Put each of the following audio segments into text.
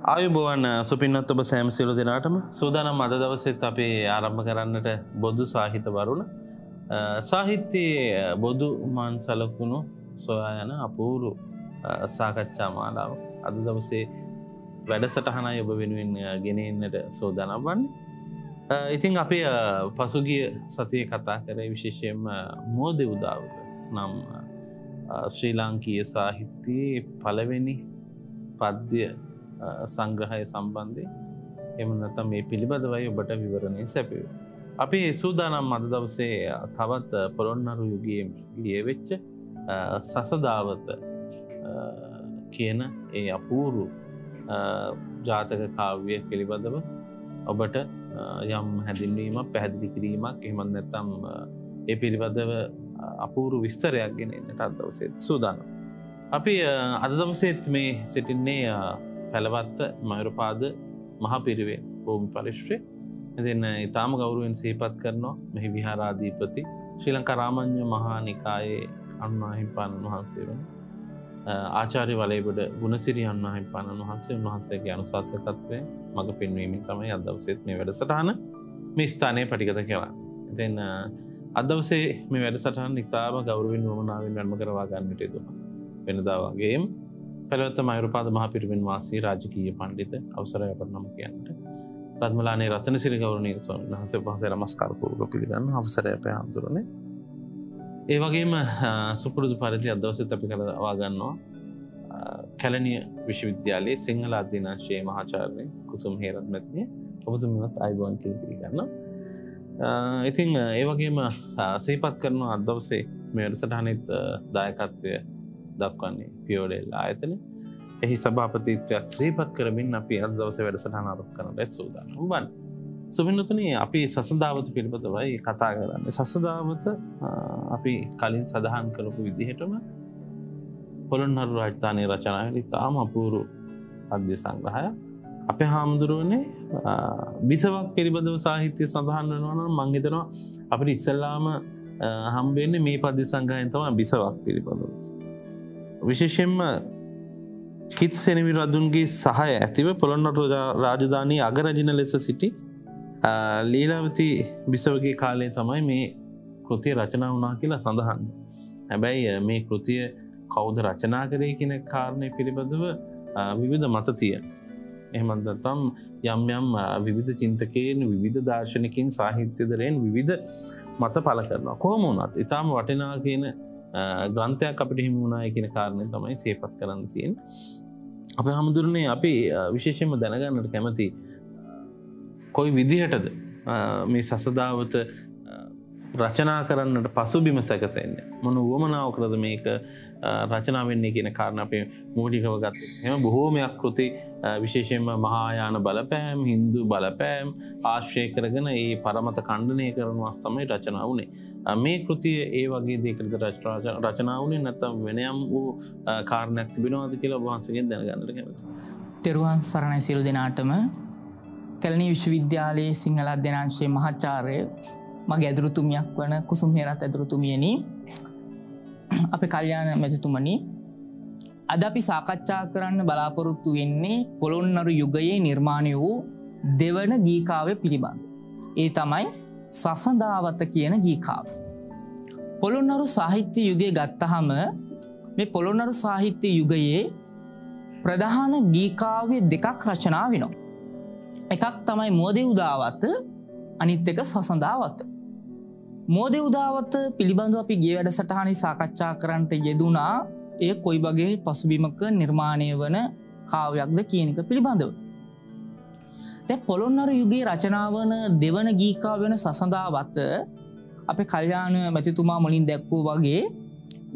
ආයුබෝවන් සුපින්නත් ඔබ සෑම සිලු දෙනාටම සූදානම් අද දවසෙත් අපේ ආරම්භ කරන්නට බොදු සාහිත වරුණ. සාහිත්‍යයේ බොදු මන් සලකුණු සොයා යන අපූරු සාකච්ඡා මාලාව. අද දවසේ වැඩසටහනයි ඔබ වෙනුවෙන් ගෙනෙන්නට සෝදානම් වන්නේ. ඉතිං අපේ පසුගිය සතිය කතා කරේ විශේෂයෙන්ම මෝද උදාවත නම් ශ්‍රී ලාංකීය සාහිත්‍යයේ පළවෙනි පද්‍ය සංග්‍රහය සම්බන්ධය එමනතම් මේ පිළිබඳවයි ඔබට විවරණය සැපව. අපි සූදානම් මද දවසේ තවත් පොළොන්නරු යුගිය ලියවෙච්ච සසදාවත කියන ඒ අපූරු ජාතක කාව්‍ය පිළිබඳව ඔබට යම් හැදින්වීමක් පැහැදිලි කිරීමක් එහමත් නැතම් ඒ පිළිබඳව අපූරු විස්තරයක් ගෙන එන්නට අදවසේත් සූදානම්. අපි අද දවසේත් මේ සිටින්නේ පැළවත්ත මයුරපාද මහපිරිවේ භූමි පරිශ්්‍රය එතින්න ඉතාම ගෞරුවෙන් සහිපත් කරනවා මෙහි විහාරාධීපති ශ්‍රී ලංකා රාමං්්‍ය මහානිකායේ අන්නාහිම්පාණන් වහන්සේ වන ආචාරය වලේබට ගුණසිරි අන්නාහිම් පාණන් වහන්සේ. උන්වහන්සේගේ අනුශාසකත්වය මඟ පෙන්වීමෙන් තමයි අදවසේත් මේ වැඩසටහන මේ ස්ථානය පටිගත කෙවා එතින්න අදවසේ මේ වැඩසටහන් ඉතාම ගෞරුවෙන් වමනාවෙන් වැන්ම කරවා ගන්නට දුම වෙනදාවගේම් පැළවත්ත මයුරපාද මහපිරිවෙන් වාසී රාජකීය පණ්ඩිත අවසරය අපට නම කියන්නට රත්මලානේ රතන සිරි ගෞරණය වහන්ස පහසේ රමස්කාරපුරක පිළිගන්න අවසරය පැ හඳුරනේ ඒ වගේම සුපුරුදු පරිදි අදවසත් අපි කළ අවාගන්නවා කැලනිය විශ්වවිද්‍යාලයේ සිංහල අධ්‍යනාශයේ මහාචාරණය කුසුම් හේරත් මැතිය ඔබතුමත් අයිබෝන් තිීතිරගන්න ඉතිං ඒ වගේම සේපත් කරන අදවසේ මේ වැඩසටහනත් දායකත්වය දක්වන්නේ පියෝඩෙල් ආයතන එහි සභාපතිත්වයක් සේපත් කරමින් අපි අදවස වැඩසටහන අරක් කරනට සූදාන බන් සුමිනතුනේ අපි සසදාවත පිළිබඳවයි කතා කරන්න. සසදාවත අපි කලින් සඳහන් කළපු විදිහටම පොළොන්හරු රාජධානය රචනාවලි තාම අපූරු අධ්‍ය සංග්‍රහය අප හාමුදුරුවනේ බිසවක් පිළිබඳව සාහිත්‍යය සඳහන් වෙනවන මංහිතනවා අපට ඉස්සල්ලාම හම්බෙන්නේ මේ පදි සංගහයෙන් තම බිසවක් පිළිබඳව. විශේෂෙන්ම කිත් සෙනවි රදුන්ගේ සහය ඇතිව පොළොන්නට රාජධානී අගරජන ලෙස සිටි ලීලාවති බිසවගේ කාලේ තමයි මේ කෘතිය රචනා වනා කියලා සඳහන්න. හැබැයි මේ කෘතිය කෞද රචනා කරේ කියන කාරණය පිළිබඳව විවිධ මත තිය. එහමන්දතම් යම් යම් විවිධ චින්තකයෙන් විවිධ දර්ශනකින් සාහිත්‍යදරයෙන් විවිධ මත පල කරනවා කොහොම වනත් ඉතාම වටිනා කියන ග්‍රන්ථයක් අපට හිමුණනාය කියන කාරණය තමයි සේපත් කරන්න තියෙන්. අප හමුදුරනේ අපි විශේෂයෙන්ම දැනගන්නට කැමති කොයි විදිහටද මේ සසදාවත රචනා කරන්නට පසුබිම සැකසෙන්න. මොන වුවමනාව කරද මේක රචනා වෙන්නේ කියන කාරණ අපේ මූඩිකව ගත්ත. එම බොහෝමයක් කෘති විශේෂයෙන්ම මහායාන බලපෑම් හින්දු බලපෑම් ආශ්‍රය කරගෙන ඒ පරමත කණ්ඩනය කරනවාස් තමයි රචනා වනේ. මේ කෘතිය ඒ වගේ දේකරද රචනාවනේ නැතම් වෙනයම් වූ කාරණයක් තිබෙනවාද කියලා වහන්සගෙන් දැනගන්නට කැමති. තෙරුවන් සරණයි සිරු දෙනාටම. කැලනි විශ්වවිද්‍යාලයේ සිංහල අධ්‍යනාංශයේ මහාචාරය මගේ ඇදුරුතුමියක් වන කුසුම් හෙරත් ඇදුරුතුමියන අප කල්්‍යාන මැතිතුමනි අද අපි සාකච්ඡා කරන්න බලාපොරොත්තු වෙන්නේ පොළොන්නරු යුගයේ නිර්මාණය වූ දෙවන ගීකාවය පිළිබඳ. ඒ තමයි සසඳාවත කියන ගීකාව. පොළොන්නරු සාහිත්‍ය යුගයේ ගත්තහම මේ පොළොන්නරු සාහිත්‍ය යුගයේ ප්‍රධාන ගීකාවය දෙකක් රචනා වෙනවා. එකක් තමයි මෝදය උදාවත්ත අනිත් එක සසඳාවත්ත. මෝද උදාවත්ත පිළිබඳව අපි ගේ වැඩ සටහනි සාකච්ඡා කරන්නට යෙදුනා ඒ කොයි වගේ පසුබිමක නිර්මාණය වන කාවයක්ද කියනක පිළිබඳව. තැ පොළොන්නර යුගේ රචනාවන දෙවන ගීකා වෙන සසඳාවත්ත අප කල්්‍යාන මැතිතුමා මුලින් දැක්වූ වගේ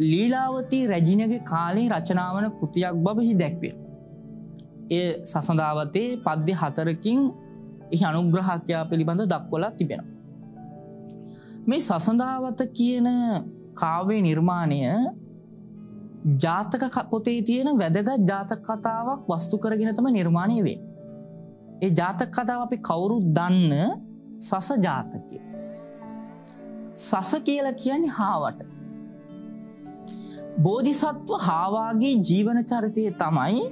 ලීලාවතී රැජිනගේ කාලේ රචනාවන කෘතියක් බබහි දැක්වේ. ඒ සසඳාවතේ පද්‍ය හතරකින් එහි අනුග්‍රහක්‍යා පිළිබඳ දක්වලා තිබෙන. මේ සසඳාවත කියන කාවේ නිර්මාණය ජාතක පොතේ තියෙන වැදගත් ජාතක කතාවක් වස්තු කරගෙන තම නිර්මාණය වේ. ඒ ජාතක කතාව අපි කවුරුත් දන්න සස ජාතකය. සස කියල කියන්නේ හාවට. බෝධිසත්ව හාවාගේ ජීවන චරිතය තමයි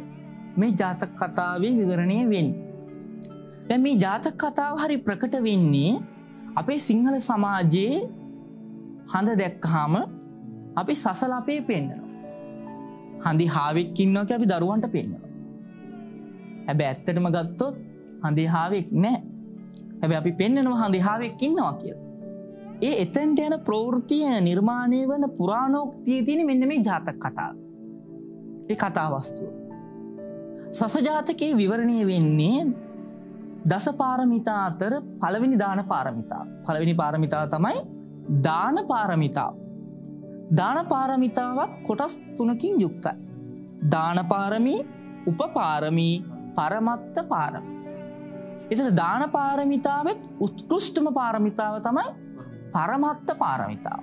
මේ ජාතක කතාවේ විවරණය වෙන්. දැ මේ ජාතක කතාව හරි ප්‍රකට වෙන්නේ අපේ සිංහල සමාජයේ හඳ දැක්කහාම අපි සසල අපේ පෙන්න්නනවා. හඳි හාවෙක්කින්නක අපි දරුවන්ට පෙන්නවා. හැබ ඇත්තටම ගත්තොත් හඳේ හාවෙක් නෑ හැබ අපි පෙන්න්නනවා හඳි හාවෙක්කින්නවා කියල. ඒ එතැන්ට යන ප්‍රවෘතිය නිර්මාණය වන පුරාණෝක්තිය තියෙන මෙන්න මේ ජාතක කතාව. ඒ කතාවස්තුව. සසජාතකයේ විවරණය වෙන්නේ දස පාරමිතා අතර පළවෙනි දාන පාරමිතා පළවෙනි පාරමිතා තමයි දාන පාරමිතාව. දාන පාරමිතාවක් කොටස් තුනකින් යුක්තයි. දානපාරමී උපපාරමී පරමත්ත පාරම. එත දාන පාරමිතාවත් උත්කෘෂ්ටම පාරමිතාව තමයි පරමත්ත පාරමිතාව.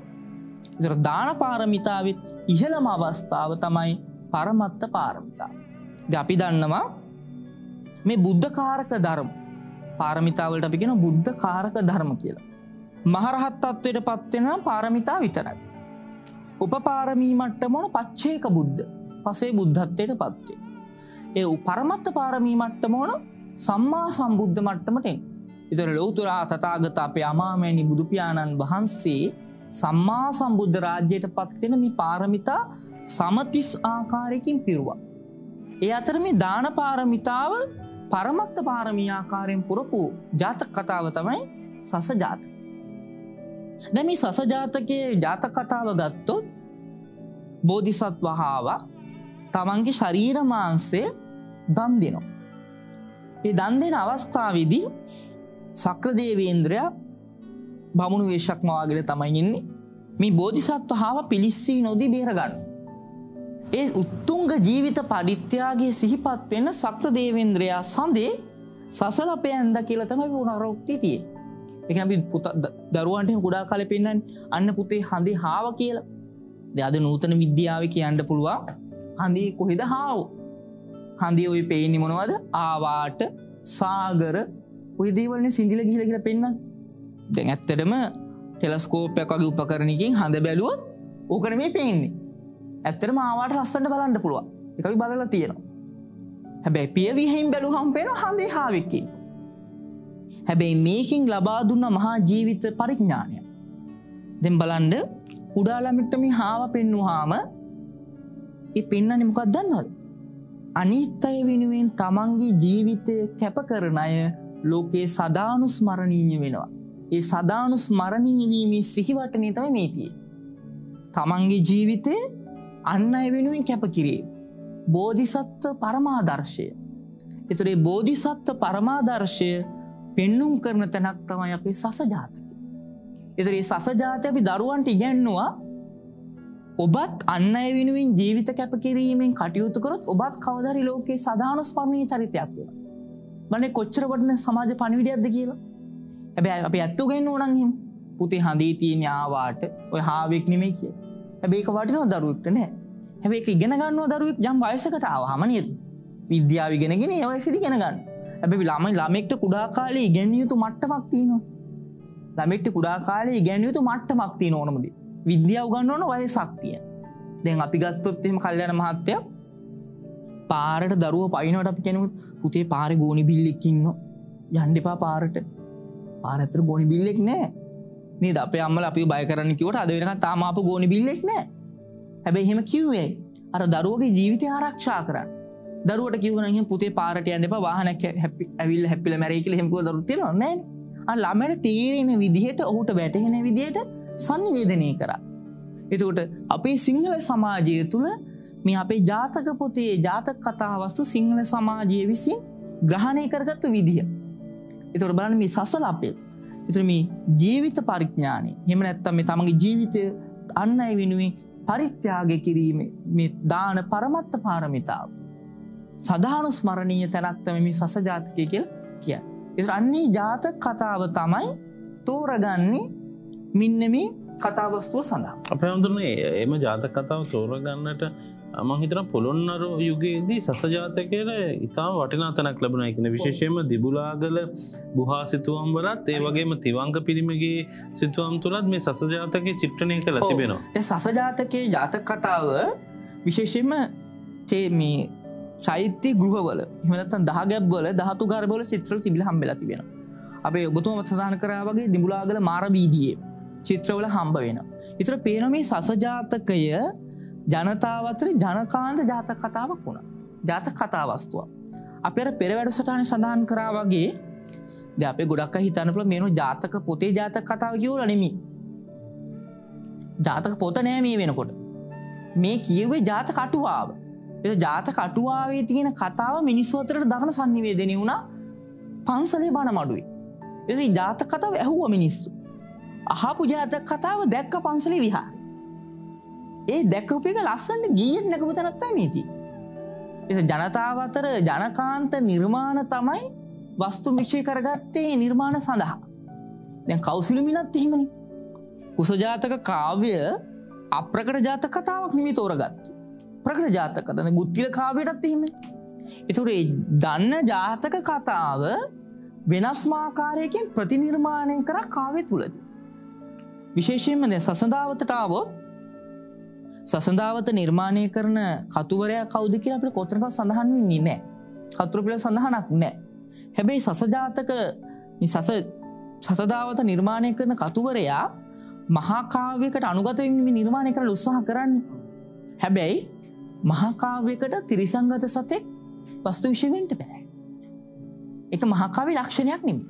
එතර දාන පාරමිතාවත් ඉහළම අවස්ථාව තමයි පරමත්ත පාරමිතාව. ද අපි දන්නවා මේ බුද්ධකාරක ධර්ම පාරමිතාවලට අපිගෙන බුද්ධ කාරක ධර්ම කියලා. මහරහත්තත්වයට පත්වෙන පාරමිතා විතරයි. උපපාරමී මට්ටමොන පච්චේක බුද්ධ පසේ බුද්ධත්වයට පත්වේ. ඒ පරමත්ත පාරමී මට්ටමෝන සම්මා සම්බුද්ධ මට්ටමටෙන් එතර ලෝතුරා තතාගත අපේ අමාමෑණි බුදුපාණන් වහන්සේ සම්මා සම්බුද්ධ රාජ්‍යයට පත්වෙන මේ පාරමිතා සමතිස් ආකාරයකින් පිරුවා. ඒ අතර මේ දාන පාරමිතාව පරමත්ත පාරමිආකාරයෙන් පුරපු ජාතක කතාව තමයි සස ජාත. දැමි සසජාතකයේ ජාතක කතාව ගත්තොත් බෝධිසත් වහාාව තමන්ගේ ශරීර මාන්සේ දන් දෙනවා. ඒ දන් දෙෙන අවස්ථාවදී සක්‍රදේවේන්ද්‍රයා බමුණු වේශක්මවාගෙන තමයි ඉන්නේ මේ බෝධිසත්ව හාව පිලිස්සී නොදී බේරගන්න. ඒ උත්තුංග ජීවිත පරිත්‍යයාගේ සිහිපත් වෙන සක්‍ර දේවේන්ද්‍රයා සඳේ සසල අපේ ඇන්ද කියලතම පුුණරෝක්ති තිය එකබි පුත දරුවන්ට ගුඩා කල පෙන්න්න අන්න පුතේ හඳේ හාව කියලා. දෙද නූතන විද්‍යාව කියන්න පුළුවන් හඳේ කොහෙද හාව? හඳි ඔය පේනි මොනවද? ආවාට සාගර ඔය දේවලන සිින්දිල ගිල කියල පෙන්න්න දැන් ඇත්තටම ටෙලස්කෝපයක් වගේ උපකරණකින් හඳ බැලුවොත් ඕකන මේ පේන්නේ. ඇත්තර මාවාට ලස්සට බලන්න පුළුව එකයි බලලා තියෙනවා. හැබැයි පියවිහෙන් බැලු හම් පෙන හඳේ හාවික්කි හැබැයි මේකින් ලබා දුන්න මහා ජීවිත පරිඥානය. දෙම් බලන්ඩ කුඩාලමිට්ටම හාව පෙන්නු හාම ඒ පෙන්න්න නිමකක් දන්නවද? අනිත් අය වෙනුවෙන් තමන්ගේ ජීවිතය කැප කරන අය ලෝකයේ සදානු ස්මරණීය වෙනවා. ඒ සදානු ස්මරණීවීමේ සිහිවටනය තම මේතිය තමන්ගේ ජීවිතය අන්න අය වෙනුවෙන් කැපකිරේ බෝධිසත්ව පරමාදර්ශය. එතුරේ බෝධිසත්ව පරමාදර්ශය පෙන්නුම් කරන තැනක් තමයි අපේ සසජාතක එතරේ සසජාත අපි දරුවන්ට ඉගැන්නවා. ඔබත් අන්න අය වෙනුවෙන් ජීවිත කැපකිරීමෙන් කටයුතුකරොත් ඔබත් කවදරි ලෝකයේ සදාන ස්පර්ණය චරිතයක් වෙන මන කොච්චර වටන සමාජ පණවිඩියක්ද කියලා? හැබැයි අප ඇත්තුගෙන් ඕනන්හිම් පුතේ හඳී තියන ආවාට. ඔය හාවෙක් නෙමේ කිය හැබේක වටිනෝ දරුවක්ට නෑ හැබේ ඉගෙන ගන්න දරුවක් ජම් වයසකට ආවාමනයද විද්‍යාව ගෙනගෙන ඒවයිසිදි ගෙනගන්න ඇබි ළමයි ළමෙක්ට කුඩා කාලේ ඉගැන යුතු මට්ටමක් තියනවා. ළමෙක්ට කුඩා කාලේ ඉගැන යුතු මට්ටමක් තිය ඕනමද විද්‍යාව ගන්න ඕන වය සක්තිය දැන් අපි ගත්තොත්තෙම කල්යන මහත්තය පාරට දරුව පයිනට අපි කෙනුත් පුතේ පාර ගෝනි බිල්ලෙක්කින්න යන්ඩිපා පාරට. පාරතර ගෝනි බිල්ලෙක් නෑ. මේ අප අම්මල අපි බය කරන්න කිවට අද වෙනක තාමාප ගෝනි බිල්ලෙක් නෑ. හැබැයි එහෙම කිව්වේ අර දරුවගේ ජීවිතය ආරක්ෂා කරන්න. දරුවට කිවන පුතේ පාරට යන්නප වාහනක හැපි ඇවිල් හැපිල මැරයිකල හෙමකෝ දරුතිර නෑ ළමට තේරෙන විදිහට ඔහුට වැටහෙන විදියට සන්නිවේදනය කර. එතකොට අපේ සිංහල සමාජය තුළ මේ අපේ ජාතක පොතේ ජාතක කතාවස්තු සිංහල සමාජය විසින් ග්‍රහණය කරගත්තු විදිහ. එතොට බලන මේ සසල අපේ. එතර මේ ජීවිත පරිඥානය. හෙම නැත්තම් මේ තමගේ ජීවිතය අන්න අයි වෙනුවෙන් පරිත්‍යාග කිරීම මේ දාන පරමත්ත පාරමිතාව. සදානු ස්මරණීය තැනත්තම මේ සස ජාතකය කියල් කිය. එ අන්නේ ජාතක කතාව තමයි තෝරගන්නේ මින්නමේ කතාවස්තුව සඳහා. අප හඳුරනේ එම ජාතක කතාව තෝරගන්නට මහිතන පොළොන්නරු යුගයේදී සසජාතකයට ඉතා වටිනා තැනක් ලැබුණ එකන විශේෂයම දිබුලාගල ගුහා සිතුවම් වලත් ඒ වගේම තිවංක පිළිමගේ සිතුවම් තුළත් මේ සසජාතක චිට්ටනය කළ තිබෙනවා. සසජාතකයේ ජාතක කතාව විශේෂෙන්ම මේ චෛත්‍ය ගෘහවල හමනත්තන් දහගැබ්වල දහතු ගර්බල චිත්‍ර තිබිල හම්බෙල තිබෙන අපේ ඔබතුම සදාන කරා වගේ දිමුලාගල මාරවීදියේ චිත්‍රවල හම්බ වෙන. ඉතර පේනමේ සසජාතකය ජනතාවතර ජනකාන්ත ජාත කතාවක් වුණ. ජාත කතාවස්තුව. අපර පෙරවැඩ සටහන සඳහන් කරා වගේ ද අපේ ගොඩක් හිතනපල මේනු ජාතක පොතේ ජාතක කතාව කියවල නෙමි ජාතක පොත නෑ මේ වෙනකොට. මේ කියවේ ජාත කටුවාව එ ජාත කටුවාවේ තියෙන කතාව මිනිස්වතරට දරන සන්නිවේදනය වුණා පන්සලේ බණ මඩුවේ. එ ජාත කතාව ඇහුව මිනිස්සු. අහපු ජාතක කතාව දැක්ක පන්සලේ විහා ඒ දැක්කප එක ලස්සන්ට ගියට නැකපු තැනත්තා මීති එ ජනතාව අතර ජනකාන්ත නිර්මාණ තමයි වස්තු වික්ෂය කරගත්තේ නිර්මාණ සඳහා. දැන් කවුසිලුමිනත් එහෙමනි. කුසජාතක කාව්‍ය අප්‍රකට ජාත කතාවක් නිමි තෝරගත් ප්‍රකට ජාතක කතන ගුත්තිල කාවයටත් එහෙම එතුරේ දන්න ජාතක කතාව වෙනස්මාකාරයකින් ප්‍රතිනිර්මාණය කර කාවය තුළද. විශේෂයෙන්ම ද සසඳාවතටාවොත් සසඳාවත නිර්මාණය කරන කතුවරයා කෞද කිය අපට කොතරක සඳහන් වෙන්නේ නෑ කතුරපිල සඳහනක් නෑ හැබැයි සසජාතක සස සසදාවත නිර්මාණය කරන කතුවරයා මහාකාවයකට අනුගතම නිර්මාණය කර උත්සාහ කරන්න. හැබැයි මහාකාවයකට තිරිසංගත සතෙක් වස්තු විශවෙන්ට පැහැ එක මහාකාවේ ලක්ෂණයක් නෙමි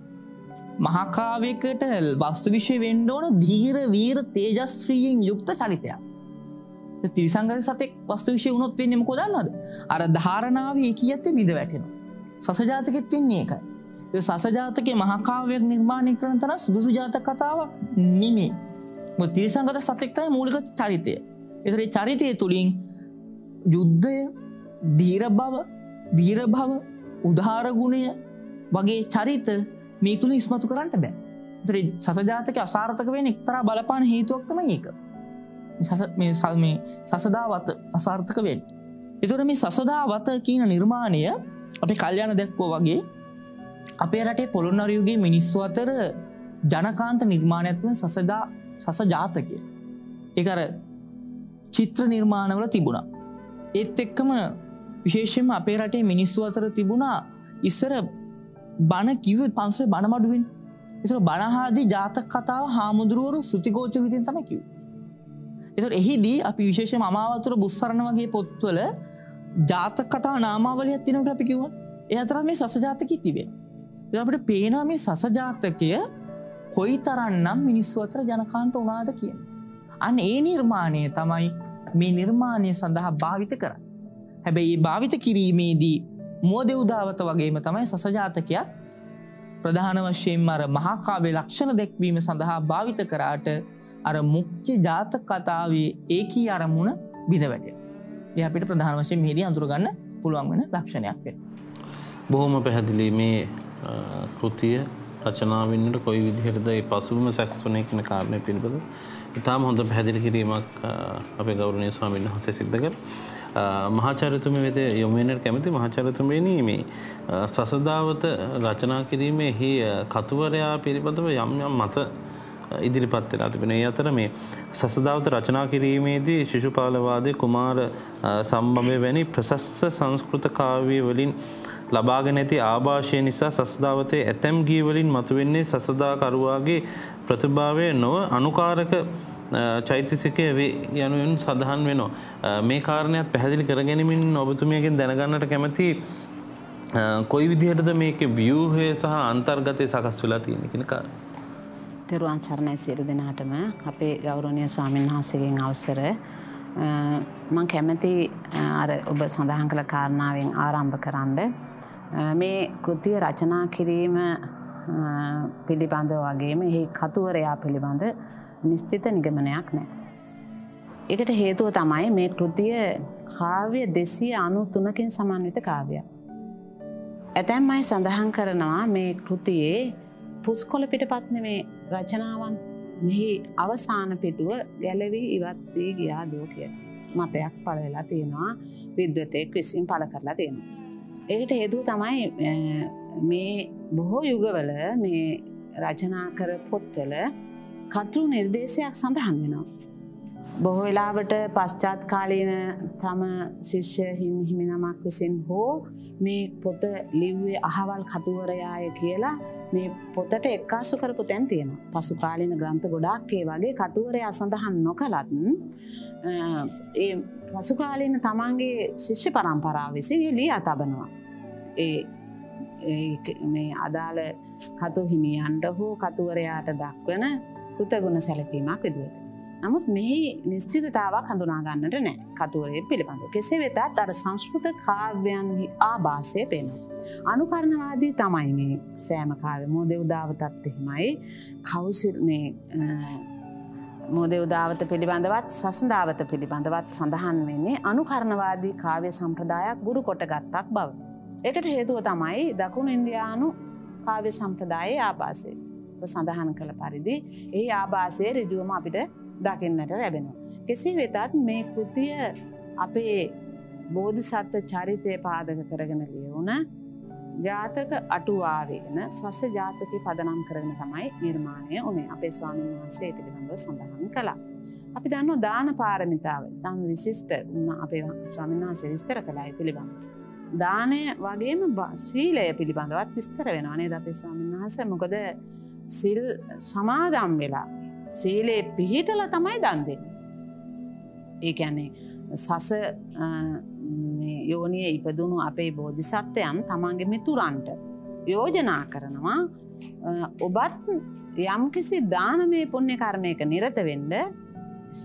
මහාකාවයකට වස්තු විශ්ව වෙන්ඩෝන දීර වීර තේජස්ත්‍රීයෙන් යුක්ත චරිතයක්. තිරිසංගත සතෙක් වස්තු විශය වුණොත් වෙන්නෙම කොදන්නද අර ධාරණාව ඒ ඇත්තේ බිඳ වැටෙනවා. සසජාතකෙත් වෙන්නේ එකයි සසජාතකය මහකාවයක් නිර්මාණය කරන තර සුදුසු ජාත කතාවක් නිමේ තිරිසංගත සතෙක්තයි මූලික චරිතය. එතරේ චරිතය තුළින් යුද්ධය දීර බව බීර භව උදාරගුණය වගේ චරිත මේ තුළ ඉස්මතු කරන්නට බෑ. තරේ සසජාතක අසාර්ථක වෙන එක්තරා බලපාන හේතුවක්තම ඒක. සස මේ සල් මේ සසදාවත අසාර්ථක වෙන් එතුර මේ සසදාවත කියන නිර්මාණය අපි කල්්‍යන දැක්වෝ වගේ අපේ රටේ පොළොන්නරයුගේ මිනිස්සු අතර ජනකාන්ත නිර්මාණයත්ව සසදා සස ජාතකය. එකර චිත්‍ර නිර්මාණවල තිබුණා. ඒත් එක්කම විශේෂෙන්ම අපේ රටේ මිනිස්සු අතර තිබුණා ඉස්සර බණ කිව පන්සේ බණමඩුවෙන්. එත බණහාදී ජාතක කතාව හාමුදුරුවරු සෘතිකෝච විතින් තම කිව් එත එහිදී අපි විශේෂ අමාවතුර බුස්සරණ වගේ පොත්වල ජාතක කතා නාමාවලය ඇතිනට අපි කිව එයතර මේ සසජාතක තිබේ. අපට පේනවා මේ සසජාතකය කොයි තරන්නම් මිනිස්සු අතර ජනකාන්ත වනාද කිය අන්න ඒ නිර්මාණය තමයි මේ නිර්මාණය සඳහා භාවිත කර හැබැයි භාවිත කිරීමේදී මෝද උදාවත වගේම තමයි සසජාතකයක් ප්‍රධාන වශයෙන් අර මහාකාවේ ලක්ෂණ දැක්වීම සඳහා භාවිත කරාට අර මුක්්‍ය ජාතක කතාවේ ඒකී අරමුණ බිඳ වැටේ ඒ අපිට ප්‍රධාන වශයෙන් මෙහිදී අඳුරගන්න පුළුවන් වෙන ලක්ෂණයක් වෙන. බොහොම පැහැදිලි මේ කෘතිය රචනාවන්නට කොයි විදිහටද ඒ පසුවම සැක්සුනේ කියන කාරණය පිළිබඳ ඉතාම හොඳ පැහැදිලි කිරීමක් අපේ ගෞරණය ස්වාමීන් වහන්සේ සිද්ධ කර මහාචරිතුම වෙත යොමනට කැමති මහාචරිතුමේනී මේ සසදාවත රචනා කිරීමේ හි කතුවරයා පිළිබඳව යම් යම් මත ඉදිරිපත් වෙලා තිබෙන ඒ අතර මේ සසදාවත රචනා කිරීමේදී ශිෂුපාලවාදය කුමාර සම්බමය වැනි ප්‍රශස්ස සංස්කෘත කාව්‍ය වලින් ලබාගෙන ඇති ආභාෂය නිසා සසදාවතේ ඇතැම් ගීවලින් මතුවෙන්නේ සසදාකරුවාගේ ප්‍රතිභාවය නොව අනුකාරක චෛතසිකය වේ යනුවෙන් සඳහන් වෙනවා මේ කාරණයක් පැහැදිලි කරගැනීමෙන් ඔබතුමියකින් දැනගන්නට කැමති කොයි විදිහටද මේක ව්‍යූහය සහ අන්තර්ගතය සකස් වෙලා තියෙන කෙන කාර. තෙරුවන් සරණයි සියලු දෙනාටම අපේ ගෞරවනීය ස්වාමීන් වහන්සේගෙන් අවසර මං කැමති අර ඔබ සඳහන් කළ කාරණාවෙන් ආරම්භ කරන්න මේ කෘතිය රචනා කිරීම පිළිබඳ වගේම එහි කතුවරයා පිළිබඳ නිශ්චිත නිගමනයක් නෑ. එකට හේතුව තමයි මේ කෘතිය කාව්‍ය දෙසිය අනු තුනකින් සමන්විත කාවයක්. ඇතැම් අයි සඳහන් කරනවා මේ කෘතියේ පුස්කොල පිටපත්න මේ රචනාවන් මෙහි අවසාන පිටුව ගැලවී ඉවත් වී ගියා දෝ කිය මතයක් පල වෙලා තියෙනවා විද්වතයෙක් විසින් පල කරලා තියෙනවා. ඒකට හේතුව තමයි මේ බොහෝ යුගවල මේ රචනා කර පොත්වල කතෘ නිර්දේශයක් සඳහන් වෙනවා. බොහෝ වෙලාවට පශ්චාත් කාලීන තම ශිෂ්‍ය හිමි නමක් විසින් හෝ මේ පොත ලිව්වේ අහවල් කතුවරයාය කියලා මේ පොතට එක්කාසු කරපු තැන් තියෙන පසු කාලීන ග්‍රන්ථ ගොඩක්ේ වගේ කතුවරය අසඳහන් නොකලත් ඒ පසුකාලීන තමන්ගේ ශිෂ්‍ය පරම්පරාව විසි ලිය අතබනවා ඒ මේ අදාළ කතු හිමියන්ට හෝ කතුවරයාට දක්වන කෘතගුණ සැලකීමක් විදියට. නමුත් මේ නිශ්චිතතාවක් හඳුනාගන්නට නෑ. කතුවරේ පිළිබඳ කෙසේ වෙතත් අර සංස්කෘත කාව්‍යයන්හි ආභාසය පෙනවා. අනුකරණවාදී තමයි මේ සෑමකාව මෝද උදාවතත් එහෙමයි. කවුසිල් මේ මෝද උදාවත පිළිබඳවත් සසඳාවත පිළිබඳවත් සඳහන් වෙන්නේ අනුකරණවාදී කාව්‍ය සම්ප්‍රදායක් ගුරු කොට ගත්තක් බව. එකට හේතුව තමයි දකුණු ඉන්දයානු කාව්‍ය සම්ප්‍රදායේ ආභාසය. සඳහන් කළ පරිදි ඒ ආභාසය රජුවම අපිට දකින්නට ලැබෙනවා. කෙසේ වෙතත් මේ කෘතිය අපේ බෝධිසත්ව චරිතය පාදක කරගෙන ලියවුණ ජාතක අටුවාවේගෙන සස ජාතක පදනම් කරන තමයි නිර්මාණය ඕනේ අපේ ස්වාමීන් වහන්සේ පිළිබඳව සඳහන් කලා. අපි දන්න දාන පාරමිතාව තම් විශිෂ්ට අපේ ස්වාමීන් වහන්සේ විස්තර කලායි පිළිබඳ. දානය වගේම ශ්‍රීලය පිළිබඳවත් විස්තර වෙනවානේ ද අපේ ස්වාමීන් වහස මොකද සිල් සමාදම් වෙලා සීලේ පිහිටල තමයි දන්දෙන්. ඒඇන්නේ සස යෝනිය ඉපදුණු අපේ බෝධිසත්වයන් තමන්ගේ මිතුරන්ට යෝජනා කරනවා ඔබත් යම්කිසි දානමය පුුණ්‍ය කර්මයක නිරතවෙන්ඩ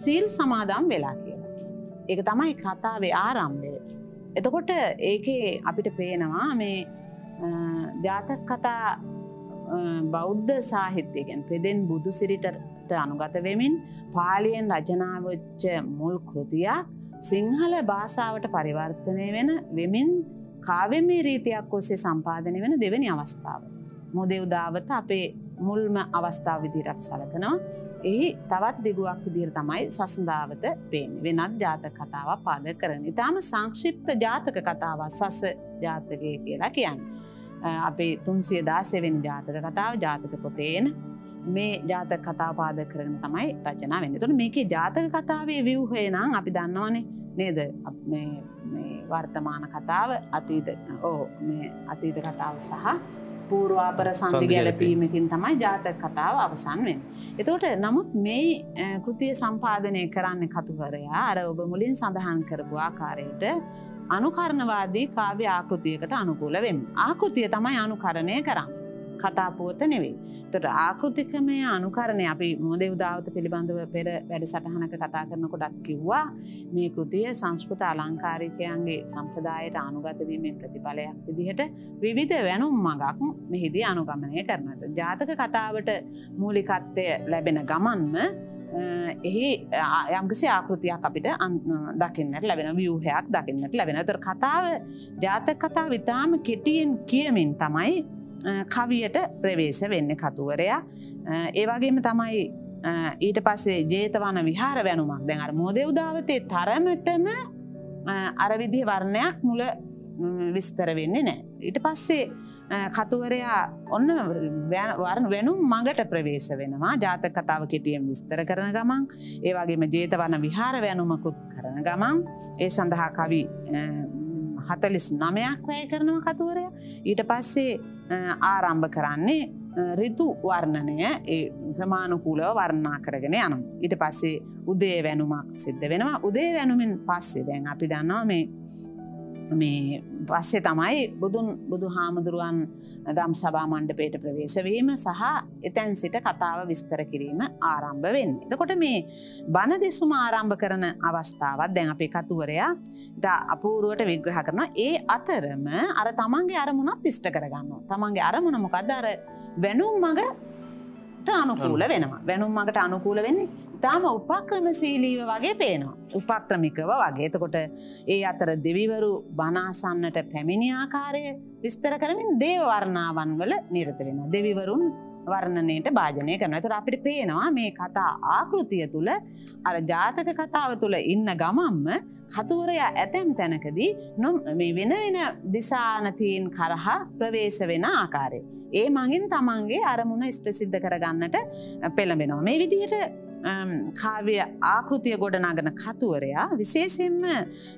සිල් සමාදම් වෙලා කියලා. එක තමයි කතාවේ ආරම්භය. එතකොට ඒකේ අපිට පේනවා මේ ජාතක කතා බෞද්ධ සාහිත්‍යයකෙන් පෙදෙන් බුදු සිරිටට අනුගත වෙමින් පාලියෙන් රජනාවච්ච මුල් කෘතියක් සිංහල භාෂාවට පරිවර්තනය වෙන වෙමින් කාවෙමේ රීතියක් ඔස්සේ සම්පාදනය වෙන දෙවැනි අවස්ථාව. මොදෙව්දාවත අපේ මුල්ම අවස්ථාව විදිරක් සලකනවා එහි තවත් දෙගුවක් විදිර තමයි සසඳාවත පේෙන් වෙනත් ජාතක කතාව පාද කරන ඉතාම සංක්ෂිප්ත ජාතක කතාවත් සස ජාතකය කියලා කියන්න. අපේ තුන්සිය දාසෙවෙනි ජාතක කතාව ජාතක පොතේන මේ ජාතක කතා පාද කරන තමයි රචනා වෙන්න තුන මේක ජාතක කතාවේ විව්හය නම් අපි දන්නවනේ නේද වර්තමාන කතාව අතීත ඕ අතීත කතාව සහ පූර්වාපර සන්ධි ගැලපීමකින් තමයි ජාතක කතාව අවසන්වෙන්. එතෝට නමුත් මේ කෘතිය සම්පාදනය කරන්න කතුවරයා අර ඔබ මුලින් සඳහන් කරපු ආකාරයට අනුකරණවාදී කාව්‍ය ආකෘතියකට අනුකූල වෙම්. ආකෘතිය තමයි අනුකරණය කරන්න. කතාපුවත නෙවෙයි. තොට ආකෘතිකමය අනුකරණය අපි මොද උදාවත පිළිබඳව පෙර වැඩ සටහනක කතා කරනකොටත් කිව්වා මේ කෘතිය සංස්කෘත අලංකාරිකයන්ගේ සම්ප්‍රදායට අනුගතවීමෙන් ප්‍රතිඵලයක් විදිහට විවිධ වැනුම් මගක් මෙහිදී අනුගමනය කරනට. ජාතක කතාවට මූලිකත්වය ලැබෙන ගමන්ම එහි යම්කිසි ආකෘතියක් අපිට දකින්නට ලැබෙන වියහයක් දකින්නට ලැබෙන තර කතාව ජාතක කතා විතාම කෙටියෙන් කියමින් තමයි කවියට ප්‍රවේශ වෙන්න කතුවරයා. ඒවගේම තමයි ඊට පස්සේ ජේතවන විහාර වැනුමක්. දැන් අර මෝද උදාවතේ තරමටම අරවිදිහ වර්ණයක් මුල විස්තර වෙන්නේ නෑ. ඊට පස්සේ කතුවරයා ඔන්න වරණ වෙනුම් මඟට ප්‍රවේශ වෙනවා. ජාත කතාව කෙටියෙන් විස්තර කරන ගමන් ඒවගේම ජේතවන විහාර වැනුමකුත් කරන ගමන් ඒ සඳහා කවි හතලිස් නමයක් වැය කරනව කතුවරය. ඊට පස්සේ ආරම්භ කරන්නේ රිතු වර්ණනය ඒ ප්‍රමාණකූලව වර්ණා කරගෙන යනම්. ඊට පස්සේ උදේ වැනුමක් සිද්ධ වෙනවා උදේ වැනුමින් පස්සේ දැන් අපි දන්නවා මේ මේ පස්සේ තමයි බුදුන් බුදු හාමුදුරුවන් දම් සභා මණ්ඩපේට ප්‍රවේශවීම සහ එතැන් සිට කතාව විස්තර කිරීම ආරම්භ වෙන්න. එතකොට මේ බණ දෙසුම ආරම්භ කරන අවස්ථාවත් දැන් අපේ කතුවරයා ද අපූරුවට විග්‍රහ කරන ඒ අතරම අර තමන්ගේ අරමුණත් ඉෂ්ට කරගන්න. තමන්ගේ අරමුණ මොකක්ද අර වැනුම් මඟ අනුකූල වෙනවා වැනුම් මඟට අනුකූල වෙන්නේ ඉතාම උපක්‍රමශීලීව වගේ පේනවා. උපක්‍රමිකව වගේ එතකොට ඒ අතර දෙවිවරු බනාසන්නට පැමිණි ආකාරය විස්තර කරමින් දේව වර්ණාවන් වල නිරත වෙන. දෙවිවරුන් වර්ණනයට භාජනය කරන තුර අපිට පේනවා මේ කතා ආකෘතිය තුළ අර ජාතක කතාව තුළ ඉන්න ගමම්ම කතුවරයා ඇතැම් තැනකදී නොම් මේ වෙන වෙන දිසානතීන් කරහා ප්‍රවේශ වෙන ආකාරය. ඒ මගින් තමන්ගේ අරමුණ ස්ට සිද්ධ කරගන්නට පෙළඹෙනවා. මේ විදිහට කාව්‍ය ආකෘතිය ගොඩනාගන කතුවරයා විශේෂෙන්ම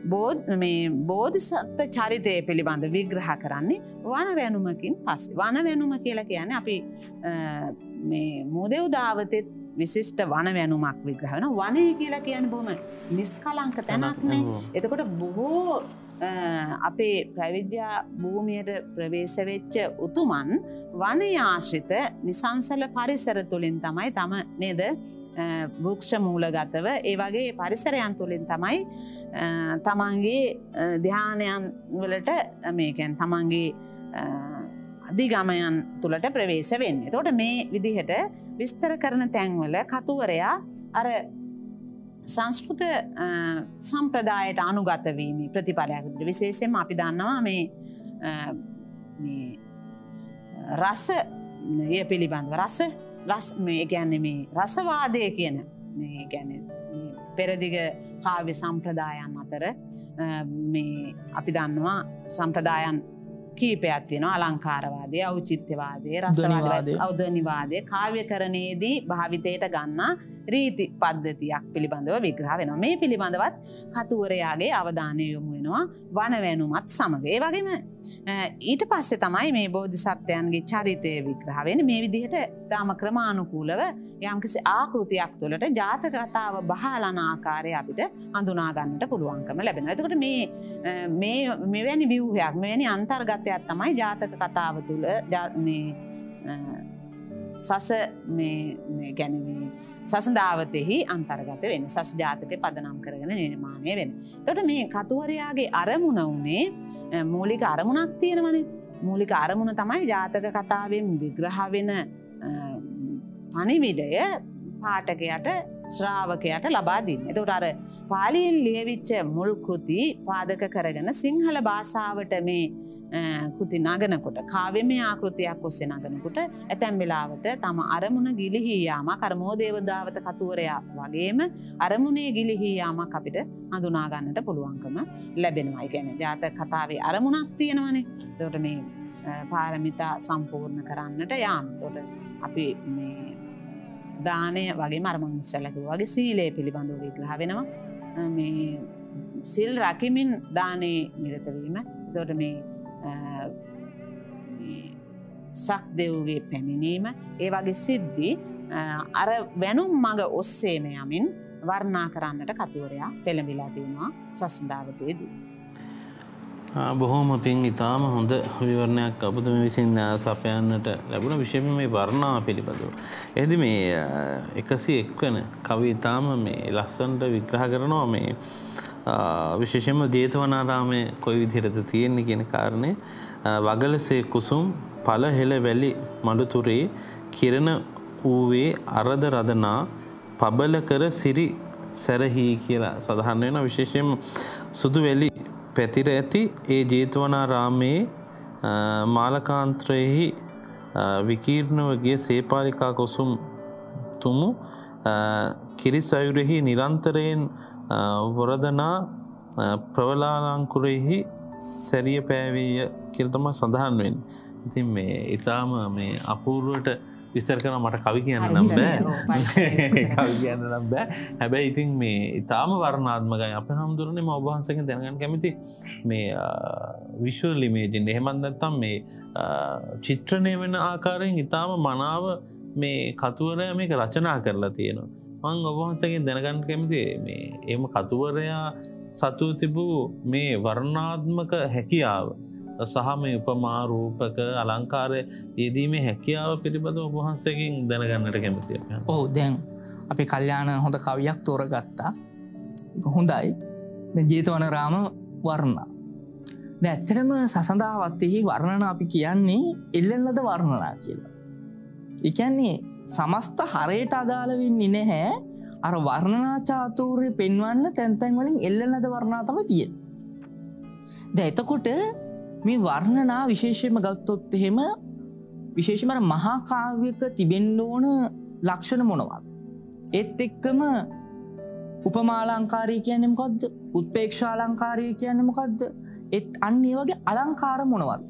බෝධ බෝධිසත්ත චරිතය පිළිබඳ විග්‍රහ කරන්නේ වන වැනුමකින් පස් වන වැනුම කියලා කියන අපි මුදෙව්දාවතෙත් විශිෂ්ට වන වැනුමක් විග්‍රහන වනය කියලා කියන බොම නිස්කලංක තැනක්නේ එතකොට බොහෝ අපේ ප්‍රවිද්‍යා භූමියට ප්‍රවේශවෙච්ච උතුමන් වනයාශ්‍රිත නිසංසල පරිසර තුළින් තමයි තම නේද භෘක්ෂ මූලගතව ඒ වගේ පරිසරයන් තුළින් තමයි තමන්ගේ ධ්‍යානයන් වලට මේකැන් තමන්ගේ අධිගමයන් තුළට ප්‍රවේශ වෙන්න. තොට මේ විදිහට විස්තර කරන තැන්වල කතුවරයා අර සංස්කෘත සම්ප්‍රදායට අනුගතවීම ප්‍රතිපලයකුට විශේෂෙන් අපි දන්නවා මේ රස එය පිළිබඳව. රස රස් මේ ගැන්න මේ රසවාදය කියන ගැන පෙරදිග කාව්‍ය සම්ප්‍රදායන් අතර මේ අපි දන්නවා සම්ප්‍රදායන් කීපයක් තියෙනවා. අලංකාරවාදය අවචිත්‍යවාදය රසවාද අවධනිවාදය කාව්‍ය කරනයේදී භාවිතයට ගන්නා රීති පද්ධතියක් පිළිබඳව විග්‍රහ වෙන මේ පිළිබඳවත් කතුවරයාගේ අවධානය යොමු වෙනවා වනවැනුමත් සමඟ ඒ වගේම ඊට පස්සේ තමයි මේ බෝධි සත්‍යයන්ගේ චරිතය විග්‍රහවෙන මේ විදිහට තාම ක්‍රමානුකූලව යම්කිසි ආකෘතියක් තුළට ජාතක කතාව බහලන ආකාරය අපිට හඳුනාගන්නට පුළුවන්කම ලැබෙන. එතකට මේ මෙවැනි වියහයක් මෙවැනි අන්තර්ගතයක් තමයි ජාතක කතාව තුළ සස ගැනීම සසඳාවතෙහි අන්තර්ගත වෙන සස් ජාතක පදනම් කරගෙන නිර්මාණය වෙන. තොට මේ කතුවරයාගේ අරමුණ වනේ මූලික අරමුණක් තියෙනවනේ මූලික අරමුණ තමයි ජාතක කතාවෙන් විග්‍රහ වෙන පනිවිඩය පාටකයට ශ්‍රාවකයට ලබාදින්න. එතට අර පාලියෙන් ලියවිච්ච මුල් කෘති පාදක කරගෙන සිංහල භාෂාවට මේ කෘති නගනකොට කාවෙම ආකෘතියක් ඔස්සේ නගනකොට ඇතැම් වෙලාවට තම අරමුණ ගිලිහියාම කරමෝදේවදාවත කතුවරයා වගේම අරමුණේ ගිලිහියාමක් අපිට හඳුනාගන්නට පුළුවන්කම ලැබෙනවා. ගැන ජාත කතාවේ අරමුණක් තියෙනවනේ. තොට මේ පාරමිතා සම්පූර්ණ කරන්නට යාම්. තොට අපි දානය වගේ මර්මංසලක වගේ සීලේ පිළිබඳව විග්‍රහ වෙනවා. මේ සිල් රකිමින් දානේ නිරතවීම දොට මේ සක් දෙව්ගේ පැමිණීම ඒ වගේ සිද්ධි අර වැනුම් මඟ ඔස්සේම යමින් වර්ණා කරන්නට කතුවරයා පෙළඹිලා තියෙනවා සසඳාවතයේදී. බොහෝම පින් ඉතාම හොඳ විවරණයක් අපතුම විසින් සපයන්නට ලැබුණ විශෂම මේ වර්ණා පිළිබඳව. එදි මේ එකසි එක්වන කවි ඉතාම මේ ලස්සන්ට විග්‍රහ කරනවා මේ විශේෂම ජේතවනාරාමය කොයි විදිහටද තියෙන්නේ කියන කාරණය වගලසේ කුසුම් පල හෙළ වැලි මඩුතුරේ කිරණ වූවේ අරද රදනා පබල කර සිරි සැරහී කියලා සඳහන් වෙන විශේෂයෙන් සුදු වැලි පැතිර ඇති ඒ ජේතවනාරාමයේ මාලකාන්ත්‍රයෙහි විකීර්ණවගේ සේපාලිකා කොසුම් තුමු කිරිස් අයුරෙහි නිරන්තරයෙන් වරදනා ප්‍රවලාලංකුරෙහි සැරිය පෑවීය කියල්තම සඳහන් වෙන්. ඉතින් මේ ඉතාම මේ අපූරුවට විස්තර කන මට කවි කියන්න නම් බෑ කියන්න නම් බෑ හැබැයි ඉතින් මේ ඉතාම වරණාත්මකයි අප හමුදුරන ම ඔබහන්සක දැනගන්න කැමති මේ විශ්වලිමේජින් එහෙමන්දත්තම් මේ චිත්‍රණය වෙන ආකාරයෙන් ඉතාම මනාව මේ කතුවරය මේක රචනා කරලා තියෙනවා. මං ඔබහන්සකින් දැනගන්න කැමති මේ එම කතුවරයා සතු තිබූ මේ වර්ණාත්මක හැකියාව සහ මේ උපමාරූපක අලංකාරය ඒදීමේ හැකියාව පිළිබඳ ඔබහන්සකින් දැනගන්නට කැමතිය. ඕ දැන් අපි කල්්‍යාන හොඳ කවියක් තෝරගත්තා. හොඳයි. ජේතවන රාම වර්ණ. ඇත්තටම සසඳාවත්තෙහි වර්ණන අපි කියන්නේ එල්ලෙල්ලද වර්ණනා කියලා. එකන්නේ සමස්ත හරයට අදාළවෙන්නේ නැහැ. අර වර්ණනාචාතූරය පෙන්වන්න තැන්තැන් වලින් එල්ලනද වර්ණාතම තිය ද එතකොට මේ වර්ණනා විශේෂයම ගත්තොත් එහෙම විශේෂමර මහාකාව්‍යක තිබෙන්ඩ ඕන ලක්ෂණ මොනවත් ඒත් එක්කම උපමාලංකාරය කියන්නෙමකක්ද උත්පේක්ෂාලංකාරය කියන්නමකක්ද එත් අන්නේ වගේ අලංකාර මොනවත්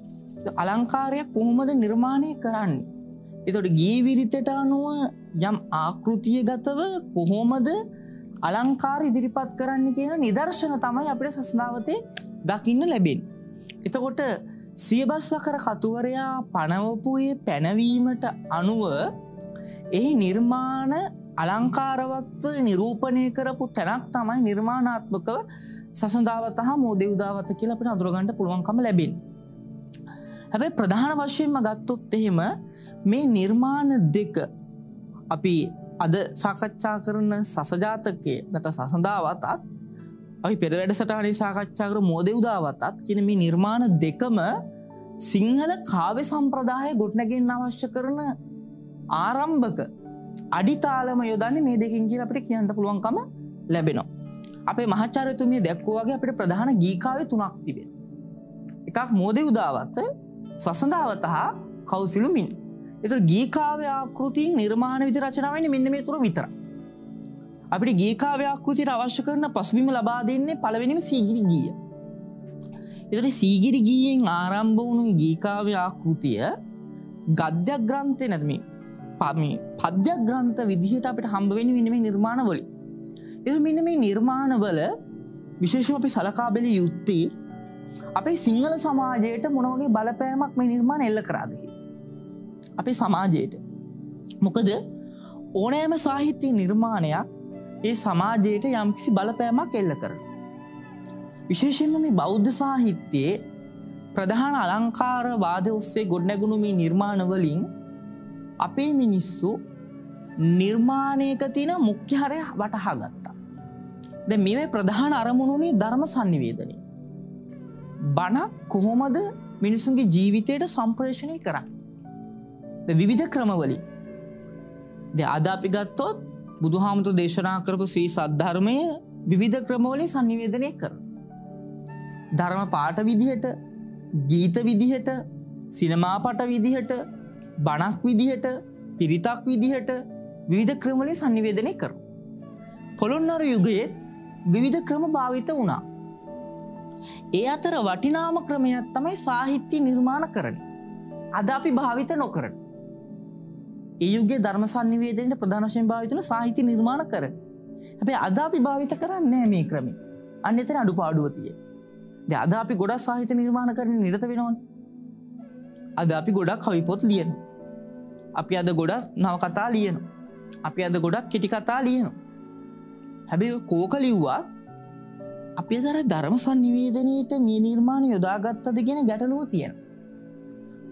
අලංකාරයක් කොහොමද නිර්මාණය කරන්නේ? එතොට ගීවිරිතට අනුව යම් ආකෘතිය ගතව කොහෝමද අලංකාර ඉදිරිපත් කරන්න කියන නිදර්ශන තමයි අපිට සස්නාවතේ දකින්න ලැබෙන්. එතකොට සියබස්ල කර කතුවරයා පනවපුයේ පැනවීමට අනුව එහි නිර්මාණ අලංකාරවත්ව නිරූපණය කරපු තැනක් තමයි නිර්මාණාත්මකව සසඳාවත හා මෝදෙව්දාවත කියලා අපිට අදුරගන්නට පුළුවන්කම ලැබෙන්. හැබැයි ප්‍රධාන වශයෙන්ම ගත්තොත් එහෙම මේ නිර්මාණ දෙක අපි අද සාකච්ඡා කරන සසජාතකය නැත සසඳාවතත් අපි පෙර වැඩසටහනේ සාකච්ඡා කර මෝදෙව්දාවතත් කියන මේ නිර්මාණ දෙකම සිංහල කාව්‍ය සම්ප්‍රදාය ගොටනගෙන් අවශ්‍ය කරන ආරම්භක අඩිතාලම යොදන්නේ මේ දෙකින් කියල අපට කියන්න පුළුවන්කම ලැබෙනවා. අපේ මහචාරතුමිය දැක්වෝගේ අපට ප්‍රධාන ගීකාව තුනක් තිබේ. එකක් මෝද උදාවත්ත සසඳාවත හා කවුසිලුමින් එත ගීකාව්‍යාකෘතින් නිර්මාණ විදි රචනාවන මෙන්න මේ තුර විතර. අපිට ගීකාව්‍යාකෘතිට අවශ්‍ය කරන පසුබිම ලබා දෙන්නේ පළවෙනිම සීගිරි ගිය. එතට සීගිරි ගීයෙන් ආරම්භ වුණු ගීකාව්‍යාකෘතිය ගද්‍යයක් ග්‍රන්ථය නැදමි පමි පද්‍යයක් ග්‍රන්ථ විදිහට අපට හම්බවෙන වෙනම නිර්මාණවල. එ මෙන්න මේ නිර්මාණවල විශේෂම අපි සලකාබෙල යුත්තේ අපේ සිංහල සමාජයට මොනවගේ බලපෑමක් මේ නිර්මාණ එල්ල කරාදහි. අපේ සමාජයට. මොකද ඕනෑම සාහිත්‍යය නිර්මාණයක් ඒ සමාජයට යම්කිසි බලපෑමක් එල්ල කර. විශේෂෙන්ම මේ බෞද්ධ සාහිත්‍යයේ ප්‍රධාන අලංකාර වාද ඔස්සේ ගොඩනැගුණු මේ නිර්මාණවලින් අපේ මිනිස්සු නිර්මාණයක තින මුක්්‍යහරය වටහා ගත්තා. ද මේ ප්‍රධාන අරමුණුනේ ධර්ම සන්නිවේදනය. බණක් කොහොමද මිනිසුන්ගේ ජීවිතයට සම්ප්‍රේෂණය කරන්න. විවිධ ක්‍රමවලින් ද අද අපි ගත්තොත් බුදුහාමුතු දේශනා කරපු ශ්‍රී සද්ධර්මය විවිධ ක්‍රමවලින් සංනිවේදනය කර. ධර්ම පාට විදිහට ගීත විදිහට සිනමාපට විදිහට බණක් විදිහට පිරිතක් විදිහට විවිධ ක්‍රමලි සංනිවේදනය කර. පොළොන්නර යුගයේ විවිධ ක්‍රම භාවිත වුණා. ඒ අතර වටිනාම ක්‍රමයක් තමයි සාහිත්‍ය නිර්මාණ කරන. අද අපි භාවිත නොකරන. ඒයුගේ ධර්ම සංනිවේදයට ප්‍රධානශයෙන් භාවිතන සාහිත්‍ය නිර්මාණ කර. හැබැ අද අපි භාවිත කරන්නේ මේ ක්‍රම. අන්න එතන අඩු පාඩුවතිය. ද අද අපි ගොඩක් සාහිත නිර්මාණ කරන නිරත වෙනවන්. අද අපි ගොඩක් කවිපොත් ලියන. අපි අද ගොඩක් නවකතා ලියන. අපි අද ගොඩක් කෙටි කතා ලියන. හැබැ කෝක ලිව්වා අපි දර ධර්ම සංනිවේදනයට මේ නිර්මාණ යොදාගත්තද ගෙන ගැටලුව තියෙන.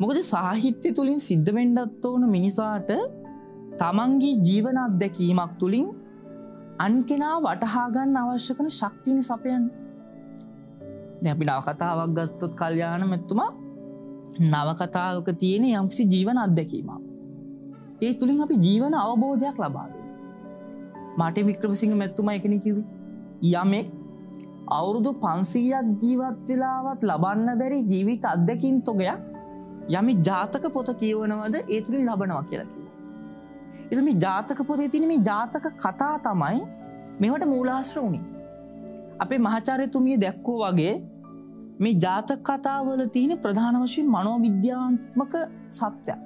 මොකද සාහිත්‍ය තුළින් සිද්ධවෙන්ඩත් ඕන මිනිසාට තමන්ගේ ජීවන අත්දැකීමක් තුළින් අන් කෙනා වටහාගන්න අවශ්‍ය කන ශක්තින සපයන් දැපි නවකතාවක් ගත්තොත් කල්්‍යාන මෙත්තුමා නවකතාවක තියෙන යම්කිසි ජීවන අත්දැකීම. ඒ තුළින් අපි ජීවන අවබෝධයක් ලබාද. මට වික්‍රමසිංහ මැත්තුම එකන කිව යමෙක් අවුරුදු පන්සීයක් ජීවත් වෙලාවත් ලබන්න බැරි ජීවිත අත්දැකින් තොගයක් යමි ජාතක පොත කියවනවද ඒතුළින් ලබනවා කියලකි. එම ජාතක පොතේ තින මේ ජාතක කතා තමයි මෙවට මූලාශ්‍ර වුණි. අපේ මහචාරයතුමිය දැක්කෝ වගේ මේ ජාතක කතාවල තියෙන ප්‍රධාන වශයෙන් මනෝවිද්‍යාත්මක සත්‍යයක්.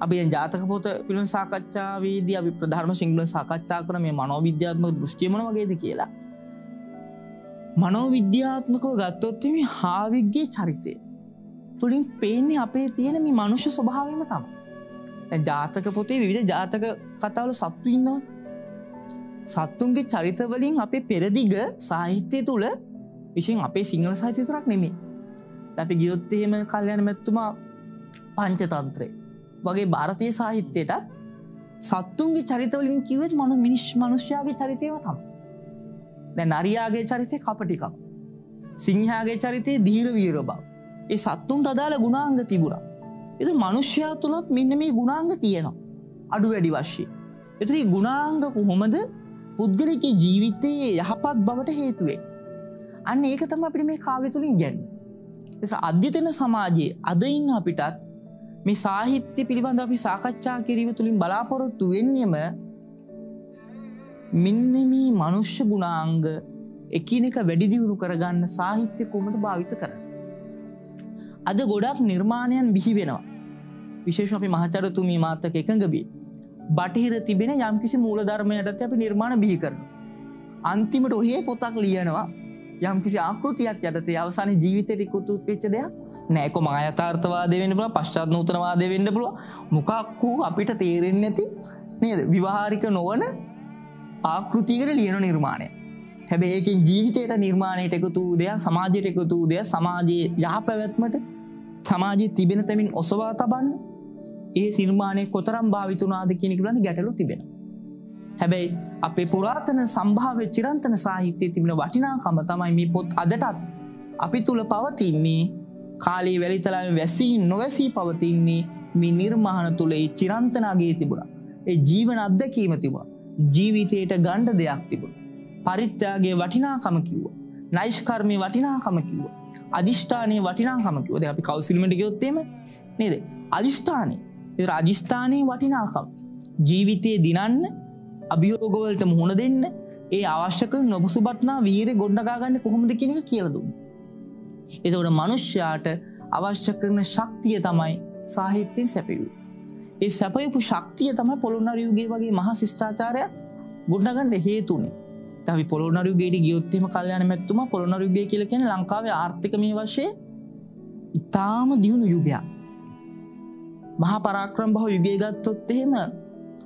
අපි ජාතක පොත පිළින් සාකච්ඡාවේදී අපි ප්‍රධර්ම සිංහල සාකච්ඡා කර මේ මනෝවිද්‍යාත්මක දෘෂ්ටියමන වගේද කියලා. මනෝවිද්‍යාත්මකව ගත්තොත්තම හාවිග්ගේ චරිතය. තුළින් පේන්නේ අපේ තියෙන මේ මනුෂ්‍ය ස්වභාවීම තම. ජාතක පොතේ විවිධ ජාතක කතාවල සත්තු ඉන්නවා. සත්තුන්ගේ චරිතවලින් අපේ පෙරදිග සාහිත්‍යය තුළ විශෙන් අපේ සිංහල සහිතතරක් නෙමේ. අපි ගියොත්තහෙම කල්යන මැත්තුමා පංචතන්ත්‍රය වගේ භාරතය සාහිත්‍යයටත් සත්තුන්ගේ චරිතවලින් කිවත් මනු මිනිශ් මනුෂ්‍යයාගේ චරිතයව තම්. දැ නරයාගේ චරිතය කපටිකක්. සිංහාගේ චරිතය දීර වීර බව. ඒ සත්තුන්ට අදාළ ගුණාංග තිබුණ. එත මනුෂ්‍යයා තුළත් මෙන්න මේ ගුණාංග තියෙනවා. අඩු වැඩි වශ්‍ය. එතරී ගුණාංග කොහොමද පුද්ගලක ජීවිතයේ යහපත් බවට හේතුවේ. අන්න ඒක තම අපිට මේ කාවය තුළින් ගැන්. අධ්‍යතන සමාජයේ අද ඉන්න අපිටත් මේ සාහිත්‍ය පිළිබඳ අපි සාකච්ඡා කිරීම තුළින් බලාපොරොත්තු වෙන්නම මෙන්නමී මනුෂ්‍ය ගුණාංග එකිනෙක වැඩිදිවුණු කරගන්න සාහිත්‍ය කොමට භාවිත කර. අද ගොඩක් නිර්මාණයන් බිහි වෙනවා. විශේෂ අපි මහචරතුමී මාතක එකඟබී. බටහිර තිබෙන යම්කිසි මූල ධර්මයටත් අපි නිර්මාණ බිහි කරන. අන්තිමට ඔහේ පොතක් ලියනවා යම්කිසි ආකෘතියක් යටතේ අවසාන ජීවිතයට ඉකුතු වෙච්ච දෙයක් නෑකො මායතාර්ථවාද වෙන්න පුල පශ්චාත් නූතනවාද වෙන්න පුළුව මොකක් වූ අපිට තේරෙන් නැති නේද විවාහාරික නොවන ආකෘතිකට ලියන නිර්මාණය හැබැ ඒකින් ජීවිතයට නිර්මාණයට එකතු දෙයක් සමාජයට එකතු දෙයක් සමාජයේ යහ පැවැත්මට සමාජී තිබෙන තැමින් ඔසවා තබන්න ඒ නිර්මාණය කොතරම් භාවිතුනාද කෙනෙක ලඳ ගැටලු තිබෙන. හැබැයි අපේ පුරාතන සම්භාව චිරන්තන සාහිත්‍යය තිබෙන වටිනාකම තමයි මේ පොත් අදටත් අපි තුළ පවතින්නේ කාලේ වැලිතලාම වැසී නොවැසී පවතින්නේ මේ නිර්මාණ තුළ ඒ චිරන්තනාගේ තිබුණ. ඒ ජීවන අත්දැකීම තිබවා. ජීවිතයට ගණ්ඩ දෙයක් තිබුණ. පරිත්‍යයාගේ වටිනාකම කිව්ව. නයිෂ්කර්මය වටිනාකම කිව්ව. අධිෂ්ඨානය වටිනාකම කිවද අපි කවසිල්මට ගයොත්තේම නේද. අධිෂ්ඨානය රාජිස්ථානයේ වටිනාකම්. ජීවිතය දිනන්න අභියෝගවලට මුහුණ දෙන්න ඒ අවශ්‍යක නොබසුබටනා වීර ගොඩ්ඩගාගන්න කොහොමද කෙනෙක කියලදුන්න. එතවට මනුෂ්‍යයාට අවශ්‍ය කරන ශක්තිය තමයි සාහිත්‍යයෙන් සැපිවූ. ඒ සැපයපු ශක්තිය තමයි පොළොන්නරයුගේ වගේ මහ ශිෂ්ඨාචාරයක් ගොඩ්ඩගන්න හේතුනේ තවි පොළොනරුගේට ගියොත්තෙම කල්යන මැත්තුම පොළොනරුගේ කියල කියෙන ලංකාව ආර්ථික මේ වශය ඉතාම දියුණු යුගයක්. මහා පරාක්‍රම් බහ යුගේ ගත්තොත් එහෙම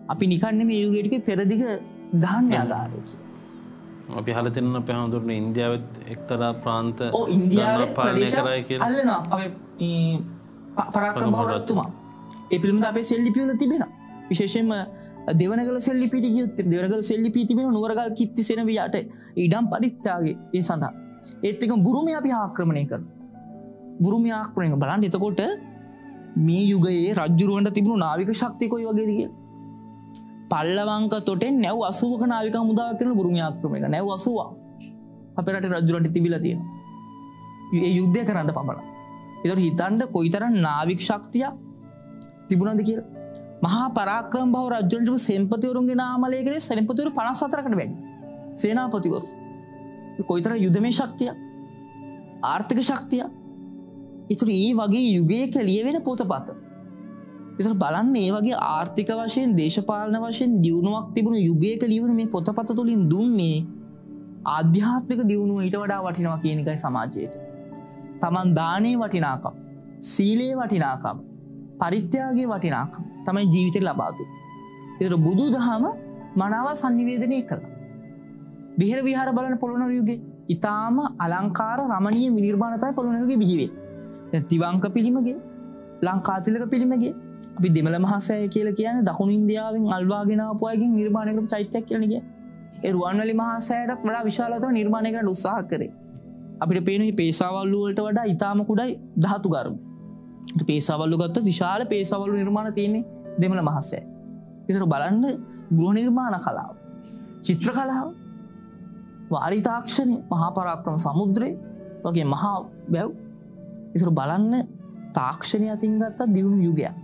අපි නිකන්න මේ යුගේටික පෙරදිග අදාරකි අපි හලතින්න පැහඳුරන ඉන්දියාවත් එක්තරා ප්‍රාන්ත ඉන්දියාව පරාක්‍රම බවරත්තුමා ඒ පිළිම අපේ සෙල්ලිපියල තිබෙන විශේෂෙන්ම දෙවනගල සෙල්ලි පිටි යුත් දෙවනගල සෙල්ලි පිතිබෙන නුවරගල් කිත්ති සෙනවයාට ඉඩම් පරිත්තාගේ ඒ සඳහා. ඒත් එක බුරුම අපි ආක්‍රමණය කර බුරුම ආක්‍රමණය බලන් එතකොට මේ යුගයේ රජ්ජුරුවන්ට තිබුණු නාවික ශක්තිකොයි වගේදිය පල්ලවංක තොටෙන් නැව් අසුවක නාවික මුදා කරන බුරුම ආක්‍රමක නැව් අසවා. අපරට රජ්ජුරන්ට තිබිල තියෙන ඒ යුද්ධය කරන්න පමණ එතට හිතන්ඩ කොයිතරන් නාවික් ශක්තියක් තිබුණද කියලා? මහා පරාක්‍රම් බව රජ්ජනටම සෙම්පතිවරුන්ගේ නාමලය කරේ සැනිපතුවරු පනස් අතරකට වැඩි සේනාපතිවරු. කොයිතර යුදමය ශක්තිය? ආර්ථක ශක්තිය? ඉතුර ඒ වගේ යුගයක ලියවෙන පොත පත ඉතර බලන්න ඒ වගේ ආර්ථික වශයෙන් දේශපාලන වශයෙන් දියුණුවක් තිබුණු යුගයක ලියවන මේ පොතපත තුළින් දුන්නේ ආධ්‍යාත්මික දියුණුව ඊට වඩා වටිනවා කියනකයි සමාජයට. තමන් දානය වටිනාකම් සීලේ වටිනාකම් පරිත්‍යයාගේ වටිනාකම්. තමයි ජීවිතය ලබාතු. එතර බුදු දහම මනාව සංනිවේදනය කළ. විහර විහාර බලන පොළොන යුගේ ඉතාම අලංකාර රමණය විනිර්මාණතයි පොළොනගේ බිහිවේ. තිවංක පිළිමගේ ලංකාතිලක පිළිමගේ අපි දෙමල මහසය කියල කියන දකුණු ඉන්දියාවෙන් අල්වාගෙනපුයගෙන් නිර්මාණයකට චෛත්‍යයක් කියනගේ එරුවන්වලි මහසෑටත් වඩා විශාලතව නිර්මාණය කරට උත්සාහ කරේ අපිට පේනහි පේසාවල්ලුවලට වඩා ඉතාම කුඩයි දහතු ගරම් පේසාවල්ලු ගත්ත විශාල පේසවල්ලු නිර්මාණ තියන්නේ දෙමළ මහස්සය. එතර බලන්න ගෘහනිර්මාණ කලාව. චිත්‍ර කලාව වාරිතාක්ෂණය මහාපරාක්‍රම සමුද්‍රය වගේ මහා බැව් ඉතුර බලන්න තාක්ෂණය අතින් ගත්තා දියුණු යුගයක්.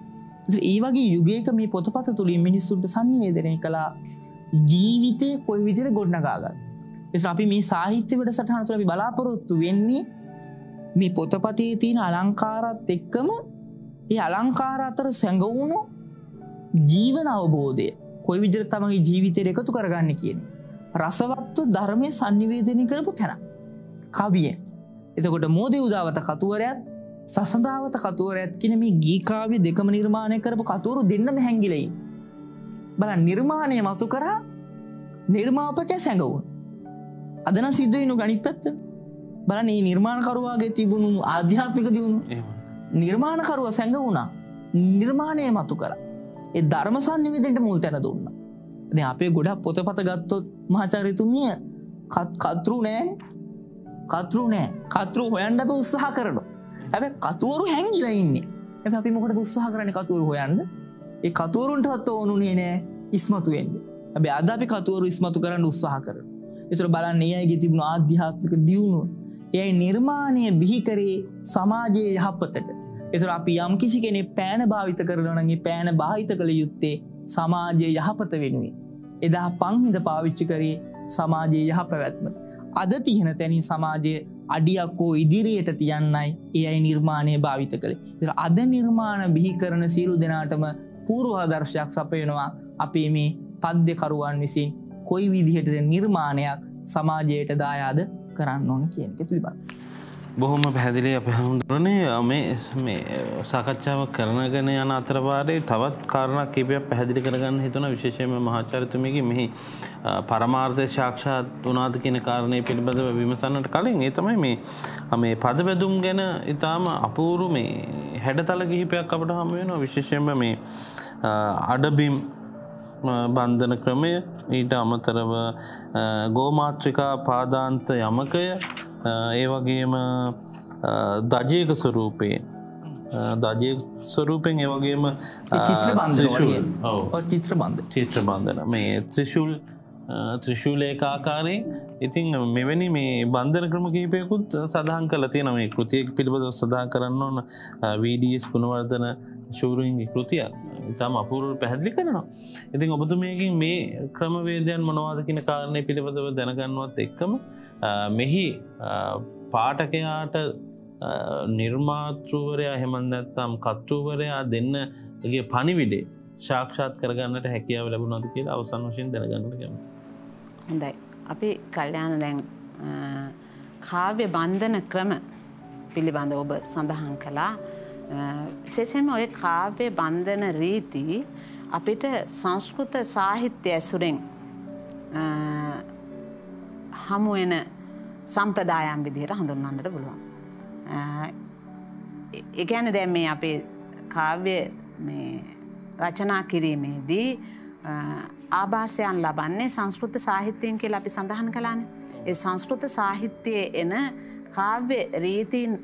ඒ වගේ යුගේක මේ පොතපත තුළින් මිනිස්සුන්ට සංනිවේදනය කලා ජීවිතය කොයි විදිර ගොඩ්නගාගත්. එ අපි මේ සාහිත්‍ය වැඩ සටහන තුළ බලාපොරොත්තු වෙන්නේ මේ පොතපතේ තියෙන අලංකාරත් එක්කම ඒ අලංකාර අතර සැඟවුණු ජීවන අවබෝධය කොයි විදිර තමගේ ජීවිතය එකතු කරගන්න කියන. රසවත්ව ධර්මය සංනිවේදනය කරපු තැන. කවිය. එතකොට මෝද උදාවත කතුවරයත් සසඳාවත කතුවරඇත් කියන මේ ගීකාවය දෙකම නිර්මාණය කරපු කතුවරු දෙන්නම හැඟිලයි. බල නිර්මාණය මතු කරා නිර්මාපකය සැඟවුන්. අදන සිද්ධයනු ගනිත් පැත්ත බලන නිර්මාණකරවාගේ තිබුණු ආධ්‍යාත්මික දියුණු නිර්මාණකරුව සැඟ වුණා. නිර්මාණය මතු කර ඒ ධර්මසන්නිවිදට මුල් තැන දුන්න. ද අපේ ගොඩක් පොතපත ගත්තොත් මහචරිතුමිය කත්රු නෑ කතරු නෑ. කතරු හොයන්ඩ උත්සාහ කරන ඇැ කතුවරු හැංගිල ඉන්නේ. ඇ අපි මොකට උත්සාහ කරන කතුවරු හොයන්න? ඒ කතුවරුන්ට හත්ත ඕනුනේ නෑ ඉස්මතුවෙන්ද ඇබ අද අපි කතුවරු ඉස්මතු කරන්න උත්සාහ කර එතුර බලන්න ඒ අගේ තිබුණු ආධ්‍යාත්මික දියුණු යයි නිර්මාණය බිහිකරේ සමාජයේ යහපතට එතුර අපි යම් කිසි කෙනෙ පෑන භාවිත කරනනගේ පෑන භාවිත කළ යුත්තේ සමාජය යහපත වෙනුවේ. එදා පංහිද පාවිච්චි කරේ සමාජයේ යහ පැවැත්මට. අද තිහෙන තැනින් සමාජය අඩියක්කෝ ඉදිරියට තියන්නයි ඒ අයි නිර්මාණය භාවිත කළේ. අද නිර්මාණ බිහි කරන සියලු දෙනාටම පූර්වාදර්ශයක් සපයනවා අපේ මේ පද්‍යකරුවන් විසින් කොයි විදිහටද නිර්මාණයක් සමාජයට දායාද කරන්න ඕන කියනක පිළිබඳ. බොහොම පැහැදිලි අප හමුදුරනේ මේ මේ සාකච්ඡාව කරනගෙන යන අතරවාරේ තවත් කාරණ කිපයක් පැහැදිලි කරගන්න හිතුන විශේෂයම මහාචරිතමගේ මෙහි පරමාර්ථය ශාක්ෂාත් වනාද කියන කාරණය පිළිබඳව විමසන්නට කලින් ඒ තමයි මේ මේ පද වැදුම් ගැන ඉතාම අපූරු මේ හැඩතල කිහිපයක් අපට හම වෙනවා විශේෂයෙන්ම මේ අඩබිම් බන්ධන ක්‍රමය ඊට අමතරව ගෝමාත්‍රිකා පාදාන්ත යමකය ඒ වගේම දජයක ස්වරූපයෙන් දජය ස්වරූපෙන් ඒවගේම චිත්‍ර බන්ධ චිත්‍ර බන්ධ. චිත්‍ර බන්ධන. මේ ත්‍රිශුල් ත්‍රිශූලේකාකාරයෙන් ඉතින් මෙවැනි මේ බන්ධන ක්‍රම කහිපයකුත් සඳහන් කල තියෙන මේ කෘතියක් පිළිබඳ සඳහා කරන්න ඕන වීඩස් ගුණවර්ධන ශූරුවන්ගේ කෘතියක් ඉතාම අපූරුව පැහැදිලි කරනවා. ඉතින් ඔබතුමයකින් මේ ක්‍රමවේදයන් මොනවාද කියන කාරණය පිළිබඳව දැනගන්නවත් එක්කම මෙහි පාටකයාට නිර්මාතෘවරයා හෙමන්දැත්තම් කත්තුවරයා දෙන්නගේ පනිවිඩේ ශාක්ෂාත් කරගන්නට හැකියාව ලැබුණද කියලා අවසන් වශයෙන් දැනගන්නට ගැම. හොඳයි. අපි කල්්‍යයාන දැන් කාව්‍ය බන්ධන ක්‍රම පිළිබඳ ඔබ සඳහන් කළා සෙසෙම ඔය කාව්‍ය බන්ධන රීති අපිට සංස්කෘත සාහිත්‍ය ඇසුරෙන් හමුවෙන සම්ප්‍රදායම් විදිහයට හඳුන්වන්නට පුළුවන්. එකැන දැම් මේ අපේ කාව්‍ය රචනා කිරීමේදී ආභාසයන් ලබන්නේ සංස්කෘත සාහිත්‍යයෙන් කියල අපි සඳහන් කලාන. ඒ සංස්කෘත සාහිත්‍යය එන කාව්‍ය රීතින්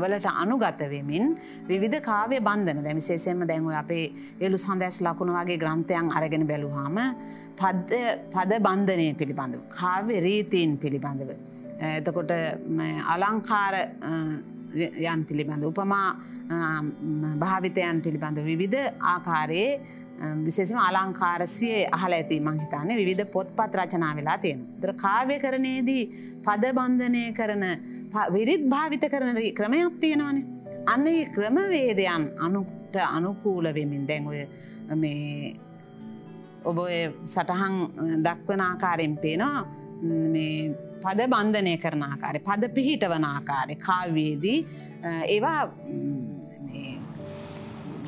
වලට අනුගතවමින් විධ කාවය බන්ධන දැ විශේෂයෙන්ම දැන්ව අපේ එලු සඳැස් ලකුණ වගේ ග්‍රන්ථයන් අරගෙන බැලුහාම පද බන්ධනය පිළිබඳව. කාව්‍ය රීතීන් පිළිබඳව. එතකොට අලංකාර යන් පිළිබඳ උපමා භාවිතයන් පිළිබඳ විවිධ ආකාරයේ විශේෂම අලංකාරසිය අහල ඇති මංහිතානේ විධ පොත්පත් රචනා වෙලා තියෙන. දර කාවය කරනයේදී පද බන්ධනය කරන විරිත් භාවිත කරන ක්‍රමයක් තියෙනවන. අන්න ඒ ක්‍රමවේදයන් අනුට අනුකූල වෙමින් දැන් ඔය මේ ඔබ සටහන් දක්වන ආකාරයෙන් පේනවා පද බන්ධනය කරන ආකාරය පද පිහිටවන ආකාරය කාවයේදී ඒවා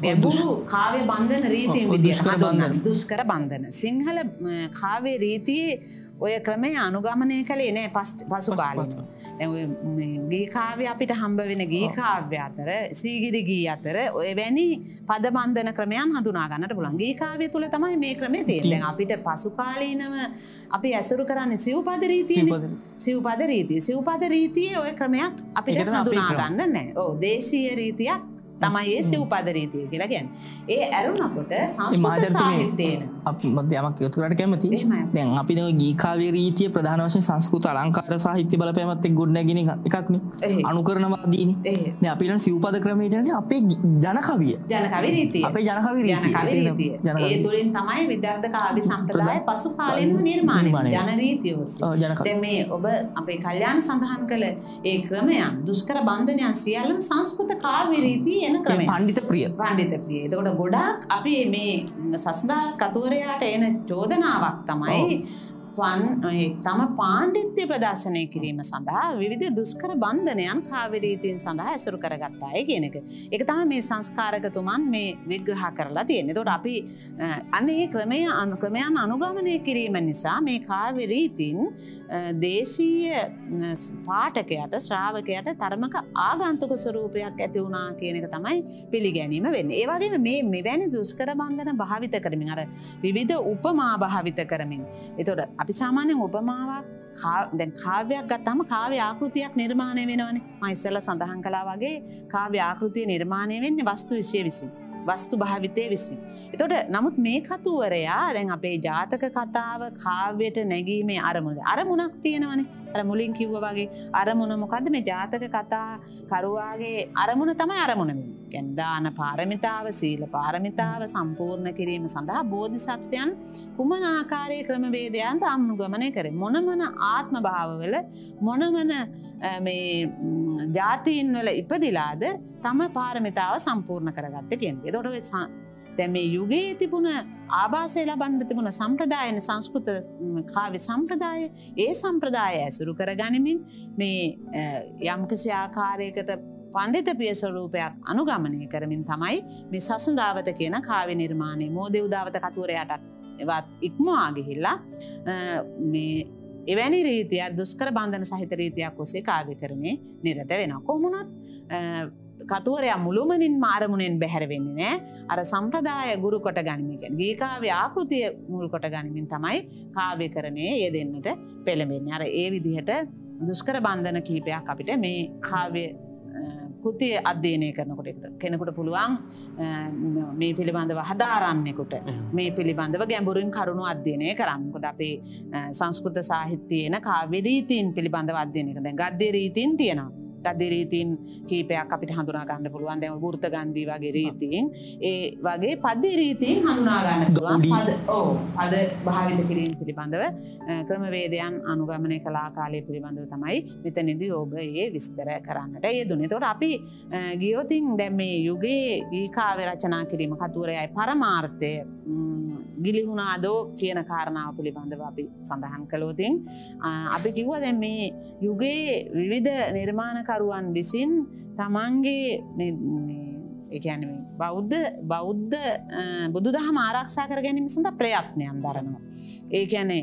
ගැබුරු කාවය බන්ධන රීතියෙන් විදිහ දුෂ්කර බන්ධන. සිංහල කාවේ රීතියේ ඔය ක්‍රමය අනුගමනය කළේ නෑ පසු කාලන. ගීකාවය අපිට හම්බ වෙන ගීකාව්‍ය අතර සීගිරි ගී අතර ඔය වැනි පදබන්ධන ක්‍රමයන් හඳුනාගන්නට පුළන් ගීකාවය තුළ තමයි මේ ක්‍රමේ තේරෙන් අපිට පසුකාලීනව අපි ඇසුරු කරන්න සිව්පද රීතිය. සිව්පද රීතිය. සිව්පද රීතිය ඔය ක්‍රමයක් අපිට හඳුනාගන්න නෑ. ඕ දේශීය රීතියක් තමයි ඒ සිව්පද රීතිය කියලා ගැන් ඒ ඇරුණකොට සංස්කෘතයන මධ්‍යමක් යොතුරට කැමති දැන් අපි ගීකාවේ රීතිය ප්‍රධාන වශයෙන් සංස්කෘත අලංකාර සාහිත්‍ය බල පැමත්තෙක් ගොඩනැගෙන එකක්න අනුකරනවාදීන අපිට සිව්පද ක්‍රමේටන අපේ ජනකවිය. ජනකවි රීතිය. අපේ ජනකවි ඒ තුළින් තමයි විදර්ථ කාවි සම්ප්‍රදාය පසු කාලෙන්ම නිර්මාණ ජනරීතියෝස් ජන මේ ඔබ අපේ කල්්‍යයාන සඳහන් කළ ඒ ක්‍රමයන් දුස්කර බන්ධනයන් සියල්ලම සංස්කෘත කාවිරීතිය එන ක්‍රම පණ්ඩිත ප්‍රිය. පණ්ඩිත ප්‍රිය. එතකොට ගොඩක් අපි මේ සස්දා කතුවරයාට එන චෝදනාවක් තමයි තම පාණ්ඩිත්‍ය ප්‍රදර්ශනය කිරීම සඳහා විවිධ දුස්කර බන්ධනයන් කාවිරීතියෙන් සඳහා ඇසුරු කරගත්තාය කියනක. එක තම මේ සංස්කාරකතුමන් මේ විග්‍රහ කරලා තියෙන. තොට අපි අන්නේ ක්‍රමය අනුක්‍රමයන් අනුගමනය කිරීම නිසා මේ කාවිරීතින් දේශීය පාටකයට ශ්‍රාවකයට තරමක ආගන්තුක ස්වරූපයක් ඇති වුණා කියනක තමයි පිළිගැනීම වෙන්න. ඒවගේ මේ මෙවැනි දුස්කර බන්ධන භාවිත කරමින් අර විවිධ උපමා භාවිත කරමින්. එතොට අපි සාමාන්‍යෙන් උපමාවක් දැන් කාවයක් ගත්තම කාව්‍ය ආකෘතියක් නිර්මාණය වෙනවනේ මයිස්සල්ල සඳහන් කලා වගේ කාව්‍ය ආකෘතිය නිර්මාණය වෙන්න වස්තු විශ්ය විසින් වස්තු භාවිතය විසින්. එතොට නමුත් මේ කතුවරයා දැන් අපේ ජාතක කතාව කාව්‍යයට නැගීමේ අරමුණ අරමුණක් තියෙනවනේ අර මුලින් කිව්ව වගේ අරමුණ මොකද මේ ජාතක කතා කරුවාගේ අරමුණ තමයි අරමුණ කැන්දාන පාරමිතාව සීල පාරමිතාව සම්පූර්ණ කිරීම සඳහා බෝධි සත්‍යයන් කුමන ආකාරය ක්‍රමවේදයන්ට අම්නුගමනය කර? මොනමන ආත්ම භාවවල මොනමන මේ ජාතීන් වල ඉපදිලාද තම පාරමිතාව සම්පූර්ණ කරගත්ත කියෙන්. දොට දැ මේ යුගේ තිබුණ ආබාසය ලබන්ඩ තිබුණ සම්ප්‍රදායන සංස්කෘත කාවි සම්ප්‍රදාය ඒ සම්ප්‍රදාය ඇසුරු කර ගනිමින් මේ යම්කිසි ආකාරයකට පණ්ඩිත පිය ස්වරූපයක් අනුගමනය කරමින් තමයි මේ සසඳාවත කියන කාවි නිර්මාණය මෝදෙ උදාවත කතුවරයටත් එවත් ඉක්මවාගිහිල්ලා මේ එවැනි රීතියක් දුස්කර බන්ධන සහිත රීතියක් ඔසේ කාවි කරණය නිරත වෙන කොමුණත් කතුවරයා මුළුමනින් මාරමුණෙන් බැහැරවෙන්නේ නෑ. අර සම්ප්‍රදාය ගුරු කොට ගනිමිකෙන් ගේකාව ආකෘතිය මුල් කොට ගනිමින් තමයි කාවය කරණය ය දෙන්නට පෙළඹෙන්නේ. අර ඒ විදිහට දුස්කර බන්ධන කීපයක් අපිට මේ කාවය කෘතිය අධ්‍යයනය කරනකොට කෙනෙකුට පුළුවන් මේ පිළිබඳව හදාරන්නෙකුට මේ පිළිබඳව ගැඹුරින් කරුණු අධ්‍යයනය කරන්නකොද අපේ සංස්කෘත සාහිත්‍යයන කාවිරීතීන් පිළිබඳව අධ්‍යයනක දැ ගද්‍ය රීතින් තියෙනවා ගද්‍ය රීතින් කීපයක් අපිට හඳුනාගන්න පුළුවන්. දැම ෘත ගන්දී වගේ රීතින් ඒ වගේ පද්‍ය රීතින් හඳුනාගන්න ඕ අද භාවිත කිරීම පිළිබඳව ක්‍රමවේදයන් අනුගමනය කලා කාලය පිළිබඳව තමයි මෙතනිදි ඔබ ඒ විස්තර කරන්නට ඒ දුනේ තොට අපි ගියෝතින් දැම් මේ යුගේ ඒකාව රචනා කිරීම කතුවරයයි පරමාර්ථය ගිලිහුණාදෝ කියන කාරණාව පිළිබඳව අපි සඳහන් කළෝතින් අපි කිව්ව දැන් මේ යුගේ විවිධ නිර්මාණකරුවන් විසින් තමන්ගේ එකන බෞද්ධ බෞද්ධ බුදු දහම ආරක්ෂා කර ගැනීම සඳ ප්‍රයත්නයන් දරනවා. ඒකැනේ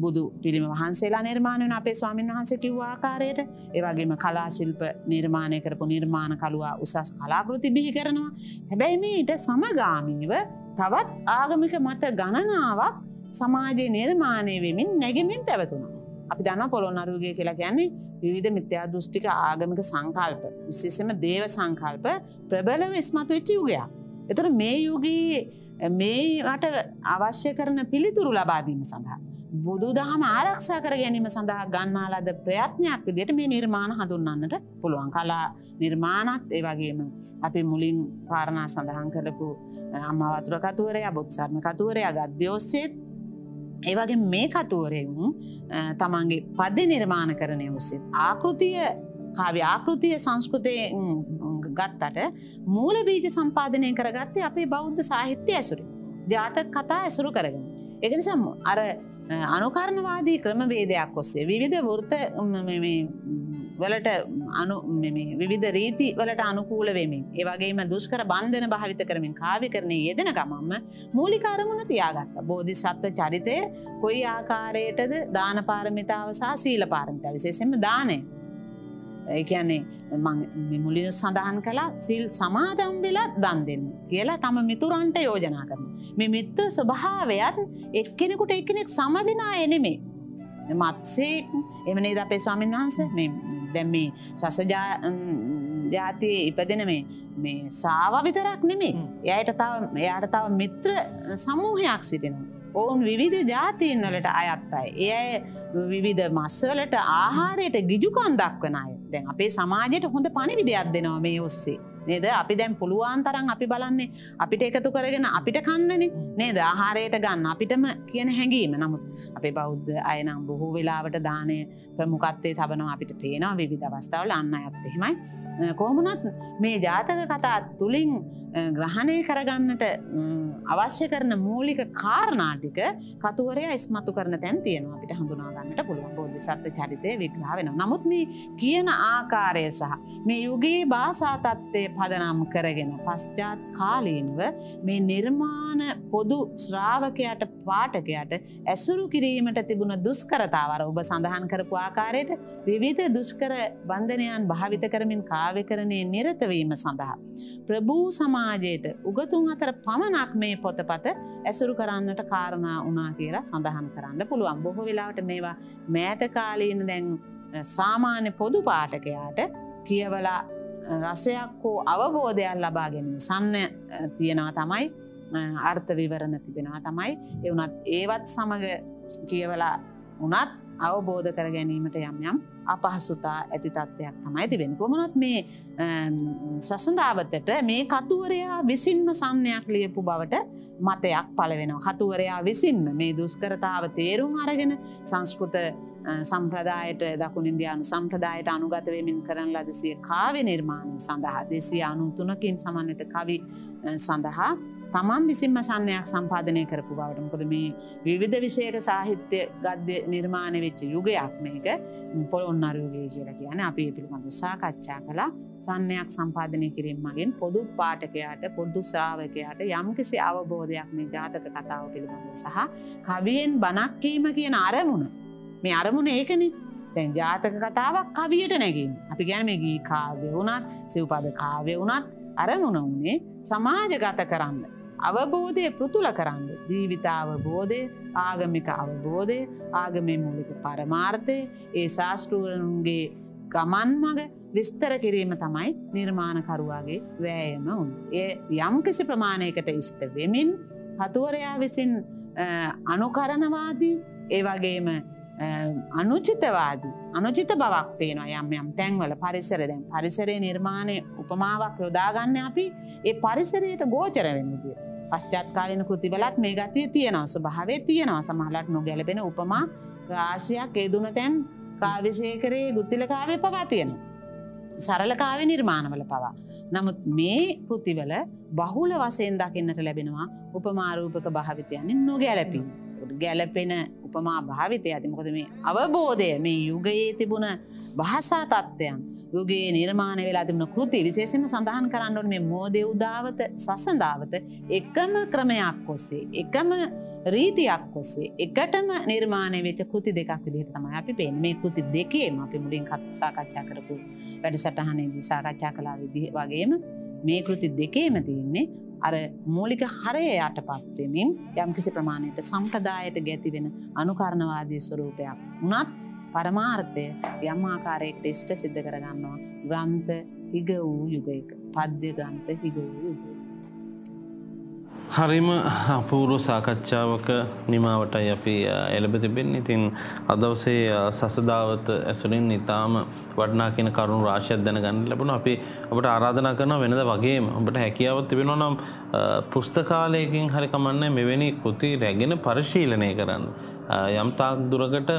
බුදු පිළිම වහන්සේලා නිර්මාණයන අපේ ස්වාමීන් වහන්සේ කිව්වාකාරයට ඒවගේම කලාශිල්ප නිර්මාණය කරපු නිර්මාණ කළුවා උසස් කලාකෘති බිහි කරනවා හැබැයි මේට සමගාමීව තවත් ආගමික මත ගණනාවක් සමාජය නිර්මාණය වෙමින් නැගෙමින් පැවතුනා. අපි දන්න පොළොන් අරුගේ කියලා කියන්නේ විවිධ මිත්‍යා දෘෂ්ටික ආගමික සංකල්ප විශේෂම දේව සංකල්ප ප්‍රබලව ඉස්මතු වෙච්ච යුගයක්. එතුර මේ යුගයේ මේට අවශ්‍ය කරන පිළිතුරු ලබාදීම සඳහා. බුදු දහම ආරක්ෂා කර ගැනීම සඳහා ගන්නාලද ප්‍රයත්නයක් විදිට මේ නිර්මාණ හඳුන්නන්නට පුළුවන් කලා නිර්මාණත් ඒවගේම අපි මුලින් පාරණා සඳහන් කරපු අම්මවතුර කතුවරය බොත්සරණ කතුවරය ගද්‍යෝස්සේත් ඒවගේ මේ කතුවරෙන් තමන්ගේ පද්‍ය නිර්මාණ කරණය ඔස්සේ ආකෘතිය කාව්‍ය ආකෘතිය සංස්කෘතය ගත්තට මූල බීජ සම්පාධනය කරගත්තේ අපේ බෞද්ධ සාහිත්‍ය ඇසුරි ජාතක කතා ඇසුරු කරගෙන. එකනිසම් අර අනුකරණවාදී ක්‍රමවේදයක් ඔස්සේ. විවිධ වෘත වලට අනු විවිධ රීති වලට අනුකූල වෙමින් ඒවගේම දුස්කර බන්ධන භාවිත කරමින් කාවි කරණය යෙදෙන ගමම්ම මූලිකාරමුණ තියාගත්ත. බෝධි සත්ව චරිතය කොයි ආකාරයටද දාන පාරමිතාව සහ සීල පාරමිතා විශේෂෙන්ම දානය. ඒකන්නේ මුලින් සඳහන් කලා සිල් සමාදම් වෙලා දන් දෙන්න කියලා තම මිතුරන්ට යෝජනා කරන. මේ මිත්‍ර ස්වභාවයත් එක්කෙනෙකුට එක්කෙනෙක් සමබිනා එනෙමේ. මත්සේ එමනේ අපේ ස්වාමීන් වහන්ස දැම් මේ සසජා ජාතිය ඉපදෙන මේ මේ සාව විතරක් නෙමේ එයට තව එයාට තව මිත්‍ර සමූහයක් සිටිනවා. ඔවුන් විවිධ ජාතීන් වලට අයත් අයි. එය විවිධ මස්සවලට ආහාරයට ගිජුකන් දක්වන අය. දැන් අපේ සමාජයට හොඳ පණිවිඩයක් දෙනවා මේ ඔස්සේ. නේද? අපි දැන් පුළුවන් තරන් අපි බලන්නේ අපිට එකතු කරගෙන අපිට කන්නනේ. නේද? ආහාරයට ගන්න අපිටම කියන හැඟීම. නමුත් අපේ බෞද්ධ අයනම් බොහෝ වෙලාවට දානය ප්‍රමුකත්තේ තබනවා අපිට පේනවා විවිධ අවස්ථාවල අන්න අයත් එහෙමයි. කොහොමුණත් මේ ජාතක කතා තුළින් ග්‍රහණය කරගන්නට අවශ්‍ය කරන මූලික කාරණාටික කතුවරය ඉස්මතු කරන තැන් තියෙනවා අපිට හඳුනාගන්නට පුළුවන් බෝධිසත්ව චරිතය විග්‍රහ වෙන නමුත් මේ කියන ආකාරය සහ මේ යුගේ භාසාතත්වය පදනම් කරගෙන පශ්චාත් කාලීන්ව මේ නිර්මාණ පොදු ශ්‍රාවකයට පාටකයට ඇසුරු කිරීමට තිබුණ දුස්කරතාවර ඔබ සඳහන් කරපු ආකාරයට විවිධ දුෂ්කර බන්ධනයන් භාවිත කරමින් කාව්‍ය කරණය නිරතවීම සඳහා. ප්‍රභූ සමාජයට උගතුන් අතර පමණක් මේ පොතපත ඇසුරු කරන්නට කාරණා වනා කියලා සඳහන් කරන්න පුළුවන්. බොහෝ වෙලාවට මේවා මෑතකාලීන දැන් සාමාන්‍ය පොදු පාටකයාට කියවලා රසයක් හෝ අවබෝධයක් ලබාගෙන සන්න තියෙනවා තමයි අර්ථ විවරණ තිබෙනවා තමයි. එවනත් ඒවත් සමඟ කියවලා උනත් අවබෝධ කර ගැනීමට යම් යම් අපහසුතා ඇති තත්ත්වයක් තමයි තිබෙන කොමනත් මේ සසඳාවතට මේ කතුවරයා විසින්ම සම්නයක් ලියපු බවට මතයක් පලවෙනවා කතුවරයා විසින්ම මේ දුස්කරතාව තේරුම් අරගෙන සංස්කෘත සම්ප්‍රදායට දකුණ ඉන්දයානු සම්ප්‍රදායට අනුගතවමින් කරන ලදසිය කාව්‍ය නිර්මාණය සඳහා දෙසිය අනුතුනකින් සමන්නට කවි සඳහා තමන් විසින්ම සන්නයක් සම්පාධනය කරපු බවට. මොකද මේ විවිධ විෂයට සාහිත්‍ය ගද්‍ය නිර්මාණය වෙච්ච යුගයක් මේක. පොළ ඔන්නරයෝගේ කියලා කියන අපි පිළිබඳ සාකච්ඡා කලා සන්නයක් සම්පාධනය කිරීම මගින් පොදු පාටකයාට පොඩ්ඩු ශ්‍රාවකයාට යම්කිසි අවබෝධයක් මේ ජාතක කතාව පිළිබඳ සහ කවියෙන් බනක්කීම කියන අරමුණ. මේ අරමුණ ඒකන. තැන් ජාතක කතාවක් කවියට නැගින් අපි ගැන ගී කාව්‍ය වුණත් සිව්පද කාව්‍ය වුණත් අරමුණ වුණේ සමාජගත කරන්න. අවබෝධය පෘතුල කරන්න. ජීවිත අවබෝධය ආගමික අවබෝධය ආගමේ මූලික පරමාර්ථය ඒ ශාස්ට්‍රූවරුන්ගේ ගමන් මග විස්තර කිරීම තමයි නිර්මාණකරුවාගේ වෑයම උන්. ඒ යම්කිසි ප්‍රමාණයකට ඉෂ්ට වෙමින් හතුවරයා විසින් අනුකරණවාදී ඒ වගේම අනුචිතවාදී අනුචිත බවක් පේනවා යම් යම් තැන්වල. පරිසර දැන් පරිසරය නිර්මාණය උපමාවක් යොදාගන්න අපි. ඒ පරිසරයට ගෝචර වෙන්නදිය. පශ්චත්කාලන කෘතිවලත් මේ ගතිය තියෙනවා ස්වභාවේ තියෙනවා සමහලට නොගැලපෙන උපමා රාශයක් ඒදුන තැන් කාවිශයකරේ ගුත්තිලකාවේ පවා තියෙනවා. සරලකාව නිර්මාණවල පවා. නමුත් මේ කෘතිවල බහුල වසයෙන් දකින්නට ලැබෙනවා උපමාරූපක භාවිතයන්නේ නොගැලපින්. ගැලපෙන උපමා භාවිතය ඇතිමකොද මේ අවබෝධය මේ යුගයේ තිබුණ භාසා තත්ත්වයන් යුගේ නිර්මාණ වෙලා තිබුණ කෘති විශේෂම සඳහන් කරන්නට මේ මෝදය උදාවත සසඳාවත එකම ක්‍රමයක් ඔස්සේ එකම රීතියක් ඔස්සේ එකටම නිර්මාණය වෙච කෘති දෙකක් විදිහට තමයි අපි පෙන් මේ කෘති දෙකේම අපි මුලින් කත් සාකච්ඡා කරපු වැඩි සටහනේදී සාකච්ඡා කලා විදි වගේම මේ කෘති දෙකේම තියන්නේ අර මූලික හරය යට පත්වමින් යම්කිසි ප්‍රමාණයට සම්ප්‍රදායට ගැතිවෙන අනුකරණවාදී ස්වරූපයක් වනත් පරමාර්ථය යම් ආකාරයෙක්ට ඉෂ්ට සිද්ධ කරගන්නවා ග්‍රන්ථ හිග වූ යුගයක පද්‍ය ගන්ත හිග වූ යුග. හරිම අපූරු සාකච්ඡාවක නිමාවටයි අපි එළබ තිබෙන් ඉතින් අදවසේ සසදාවත ඇසුරින් ඉතාම වඩනා කියන කරුණු රාශයක් දැන ගන්න ලැබුණ අපි අපට ආරාධනා කරන වෙනද වගේම ඔබට හැකියාවත් තිබෙනවා නම් පුස්තකාලයකින් හරි කමන්න මෙවැනි කෘති රැගෙන පරිශීලනය කරන්න. යම් තාක් දුරකට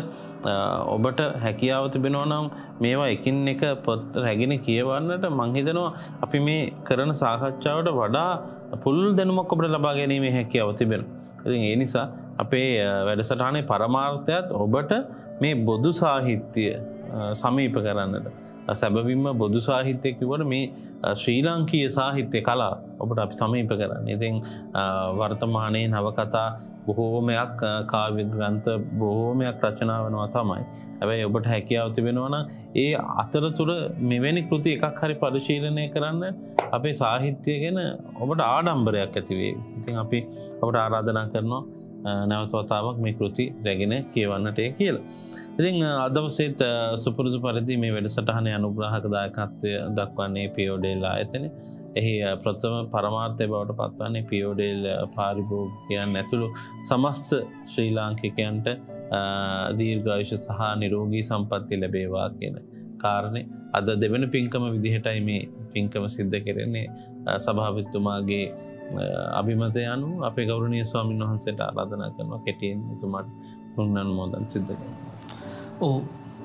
ඔබට හැකියාව තිබෙනවා නම් මේවා එකින් එක පොත් රැගෙන කියවන්නට මංහිතනවා අපි මේ කරන සාකච්ඡාවට වඩා පුල් දැනුමක් ඔබට ලබා ගැනීමේ හැකියාව තිබෙන. ඉතින් ඒ නිසා අපේ වැඩසටානේ පරමාර්ථයත් ඔබට මේ බොදු සාහිත්‍යය සමීප කරන්නට. සැබවින්ම බොදු සාහිත්‍යයකිවට මේ ශ්‍රී ලංකීය සාහිත්‍ය කලා ඔබට අපි සමීප කරන්න. ඉතින් වර්තමානයේ නවකතා බොහෝමයක් කාව්‍ය ග්‍රන්ථ බොහෝමයක් රචනා වනවා තමයි. ඇැබයි ඔබට හැකියාව තිබෙනවන ඒ අතරතුර මෙවැනි කෘති එකක් හරි පරිශීලනය කරන්න අපේ සාහිත්‍යය ගැන ඔබට ආඩම්බරයක් ඇතිවේ. ඉතින් අපි ඔබට ආරාධනා කරනවා නැවතවතාවක් මේ කෘති රැගෙන කියවන්නටය කියලා. ඉතිං අදවසේත් සුපුරුදු පරිදි මේ වැඩසටහන අනුග්‍රහකදායකත්වය දක්වන්නේ පියෝඩේල්ලා ඇතන එහි ප්‍රථම පරමාර්ථය බවට පත්වන්නේ පියෝඩේල් පාරිභෝගයන් ඇතුළු සමස්ත ශ්‍රී ලාංකිකයන්ට දීර්ඝායුෂ සහ නිරෝගී සම්පත්ති ලැබේවා කියන කාරණය අද දෙවන පින්කම විදිහටයි මේ පින්කම සිද්ධ කෙරෙන්නේ. සභාවිත්තුමාගේ අභිමත යනු අපේ ගෞරණය ස්වාමීන් වහන්සේට ආරාධනා කරනවා කෙටියෙන් තුමට පුන්නන් මෝදන් සිද්ධ කර. ඕ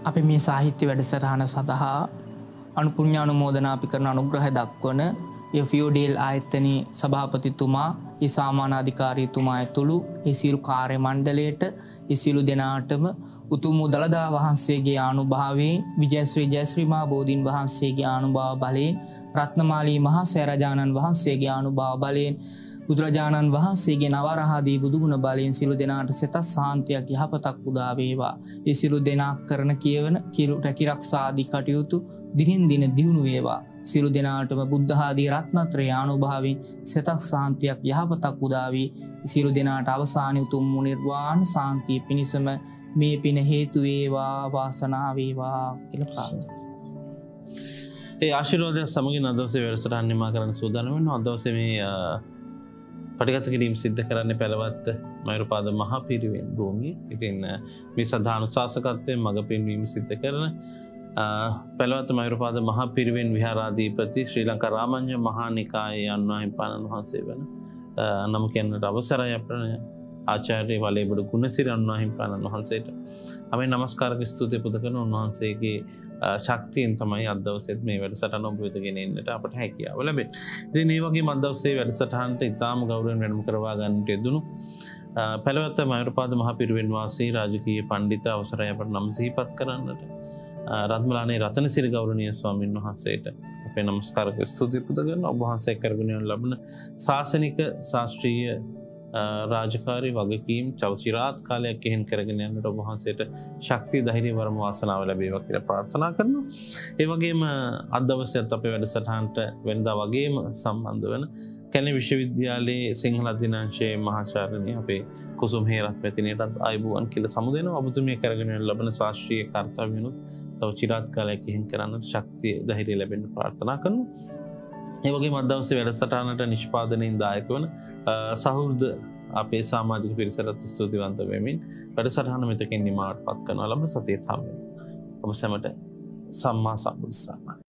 අපි මේ සාහිත්‍ය වැඩසටහන සඳහා අනුපුඥානු මෝදනා අපි කරන අනුග්‍රහ දක්වන ෆියෝඩේල් ආයත්තනී සභාපතිතුමා ඒ සාමානාධිකාරීතුමා ඇතුළු එසිරු කාර්ය මණ්ඩලයට ඉසිලු දෙනාටම උතුමු දළදා වහන්සේගේ ආනුභාවයෙන් විජැස්වේ ජැස්්‍රීමා බෝධීන් වහන්සේගේ ආනුභාව බලයෙන් රත්නමාලී මහා සෑරජාණන් වහන්සේගේ ආනුභාව බලයෙන් බුදුරජාණන් වහන්සේගේ නවරහාදී බුදුගුණ බලයෙන් සිලු දෙනාට සෙතත් සාන්තියක් යහපතක් උදාවේවා. එසිලු දෙනා කරන කියවන කිරු රැකිරක්ෂාදී කටයුතු දිනින් දින දියුණු වේවා. සිරු දෙනාටම බුද්ධහාදී රත්නත්‍රය ආනුභාවෙන් සෙතක් සාන්තියක් යහපතක් උදාවී සිරු දෙනාට අවසානය උතුම්මු නිර්වාණ සාන්තිය පිණිසම මේ පින හේතුවේවා වාසනාවේවා කියල ප්‍රාන්ත. ඒ ආශිරෝධය සමගින් අදවසේ වැඩසට අන්නිමා කරන්න සූදානමෙන් අදවස මේ පටිගත කිරීම් සිද්ධ කරන්න පැළවත්ත මයුරුපාද මහා පිරිවෙන් භූමි ඉතින් මේ සධානු ශාසකත්වය මඟ පෙන්වීම සිද්ධ කරන පැළවත මයුරුපාද මහා පිරිවෙන් විහාරාධීපති ශ්‍රී ලංකා රාමං්‍ය මහානිකාය යන්වා හිපාණන් වහන්සේ වන නම කියන්නට අවසරය අප්‍රණය ආචාර්ය වලේබඩ ගුණසිර අන්වාහිම්පාණන් වහන්සේට අමේ නමස්කාරක ස්තුතිය පුද කරන උන්වහන්සේගේ ශක්තියෙන් තමයි අදවසෙත් මේ වැඩ සටන ඔබයතගෙනන්නට අපට හැකියාව ලැබේ දේ වගේ මදවසේ වැඩසටහන්ට ඉතාම ගෞරෙන් වැඩම කරවා ගන්නට යෙදනු පැළවත්ත මයුරපාද මහ පිරුවෙන් වාසේ රාජකයේ පණ්ඩිත අවසරය අපට නම් සිහිපත් කරන්නට රත්මලානේ රතන සිරි ගෞරණය ස්වාමීන් වහන්සේට අපේ නමස්කාරක ස්තුතිපුදගන්න ඔබහන්සේ කරගුණයන් ලබන ශාසනික ශාස්ත්‍රීය රාජකාරි වගකීම් චවචිරාත් කාලයක් එහෙන් කරගෙන යන්නට ඔබහන්සේට ශක්ති දහිරි වරම වාසනාව ලැබේව කියල ප්‍රාර්ථනා කරන. ඒවගේම අදවසයත් අපේ වැඩ සටහන්ට වෙනදා වගේම සම්බන්ධ වන කැන විශ්වවිද්‍යාලයේ සිංහල අධිනාංශයේ මහාචාරණය අපේ කුසුම් හේරත් පැතිනයටත් අයිබුවන් කියල සමුදන ඔබතුමිය කරගෙන ලබන ශාශ්‍රිය කර්තාවයනුත් තව චිරාත් කාලයක් එහෙන් කරන්න ශක්තිය දහිරය ලැබෙන ප්‍රාර්ථනා කරනු. ඒවගේ මදවසේ වැඩසටානට නිෂ්පාදනයෙන් දායක වන සහුර්ද අපේ සාමාජික පිරිසරත් ස්තුතිවන්ත වෙමින් වැඩ සටහන මෙතකින් නිමාට පත් කන ලබ සතිය තම ඔබ සැමට සම්මා සම්බුදුසාමයි